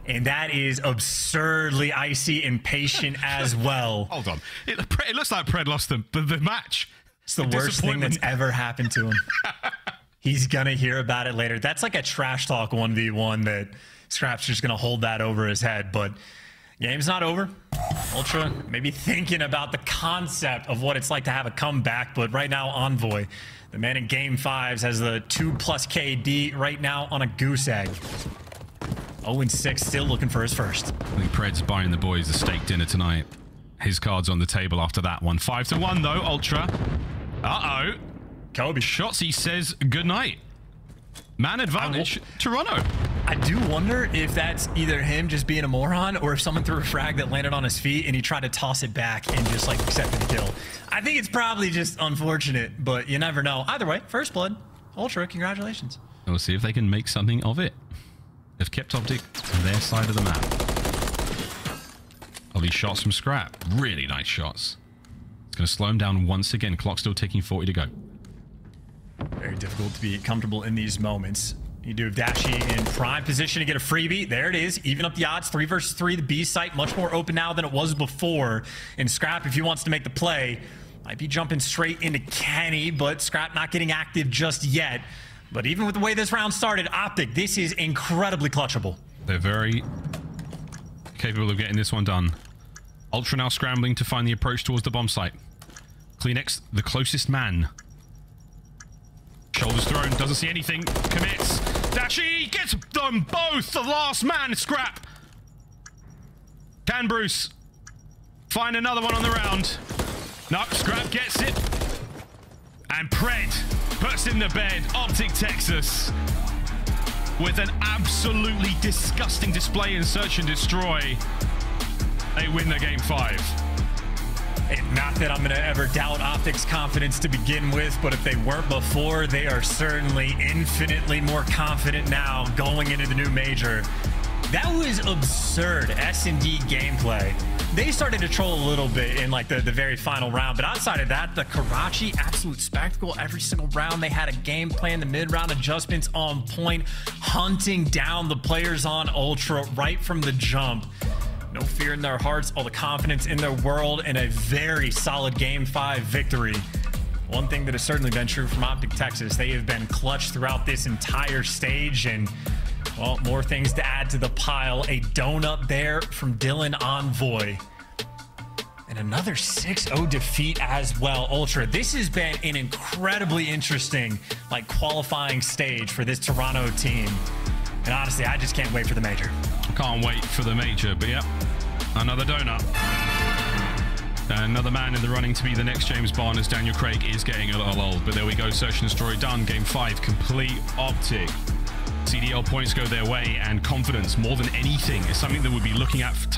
And that is absurdly icy and patient as well. Hold on. It, it looks like Pred lost the, the, the match. It's the worst thing that's ever happened to him. He's gonna hear about it later. That's like a trash talk 1v1 that Scrap's just gonna hold that over his head. But game's not over. Ultra maybe thinking about the concept of what it's like to have a comeback, but right now Envoy, the man in game fives, has the two plus KD right now on a goose egg. 0 6, still looking for his first. I think Pred's buying the boys a steak dinner tonight. His card's on the table after that one. Five to one though, Ultra. Uh-oh. Kobe. Shotzzy says good night. Man advantage, Toronto. I do wonder if that's either him just being a moron or if someone threw a frag that landed on his feet and he tried to toss it back and just like accepted the kill. I think it's probably just unfortunate, but you never know. Either way, first blood. Ultra, congratulations. We'll see if they can make something of it. They've kept Optic on their side of the map. All these shots from Scrap. Really nice shots. It's going to slow him down once again. Clock still ticking 40 to go. Very difficult to be comfortable in these moments. You do have Dashy in prime position to get a freebie. There it is. Even up the odds. Three versus three. The B site much more open now than it was before. And Scrap, if he wants to make the play, might be jumping straight into Kenny, but Scrap not getting active just yet. But even with the way this round started, Optic, this is incredibly clutchable. They're very capable of getting this one done. Ultra now scrambling to find the approach towards the bomb site. CleanX, the closest man. Shoulders thrown, doesn't see anything, commits. Dashy gets them both! The last man, Scrap! Can Bruce find another one on the round? No, Scrap gets it. And Pred puts in the bed, Optic Texas with an absolutely disgusting display in Search and Destroy. They win the game five. Not that I'm going to ever doubt Optic's confidence to begin with, but if they weren't before, they are certainly infinitely more confident now going into the new major. That was absurd S&D gameplay. They started to troll a little bit in like the, the very final round, but outside of that, the Karachi absolute spectacle. Every single round they had a game plan, the mid-round adjustments on point, hunting down the players on Ultra right from the jump. No fear in their hearts, all the confidence in their world, and a very solid Game 5 victory. One thing that has certainly been true from Optic Texas, they have been clutch throughout this entire stage, and, well, more things to add to the pile. A donut there from Dylan Envoy. And another 6-0 defeat as well, Ultra. This has been an incredibly interesting, like, qualifying stage for this Toronto team. And honestly, I just can't wait for the major. Can't wait for the major, but yep, another donut. Another man in the running to be the next James Bond as Daniel Craig is getting a little old. But there we go, Search and Destroy done. Game 5, complete optic. CDL points go their way and confidence more than anything is something that we'll be looking at for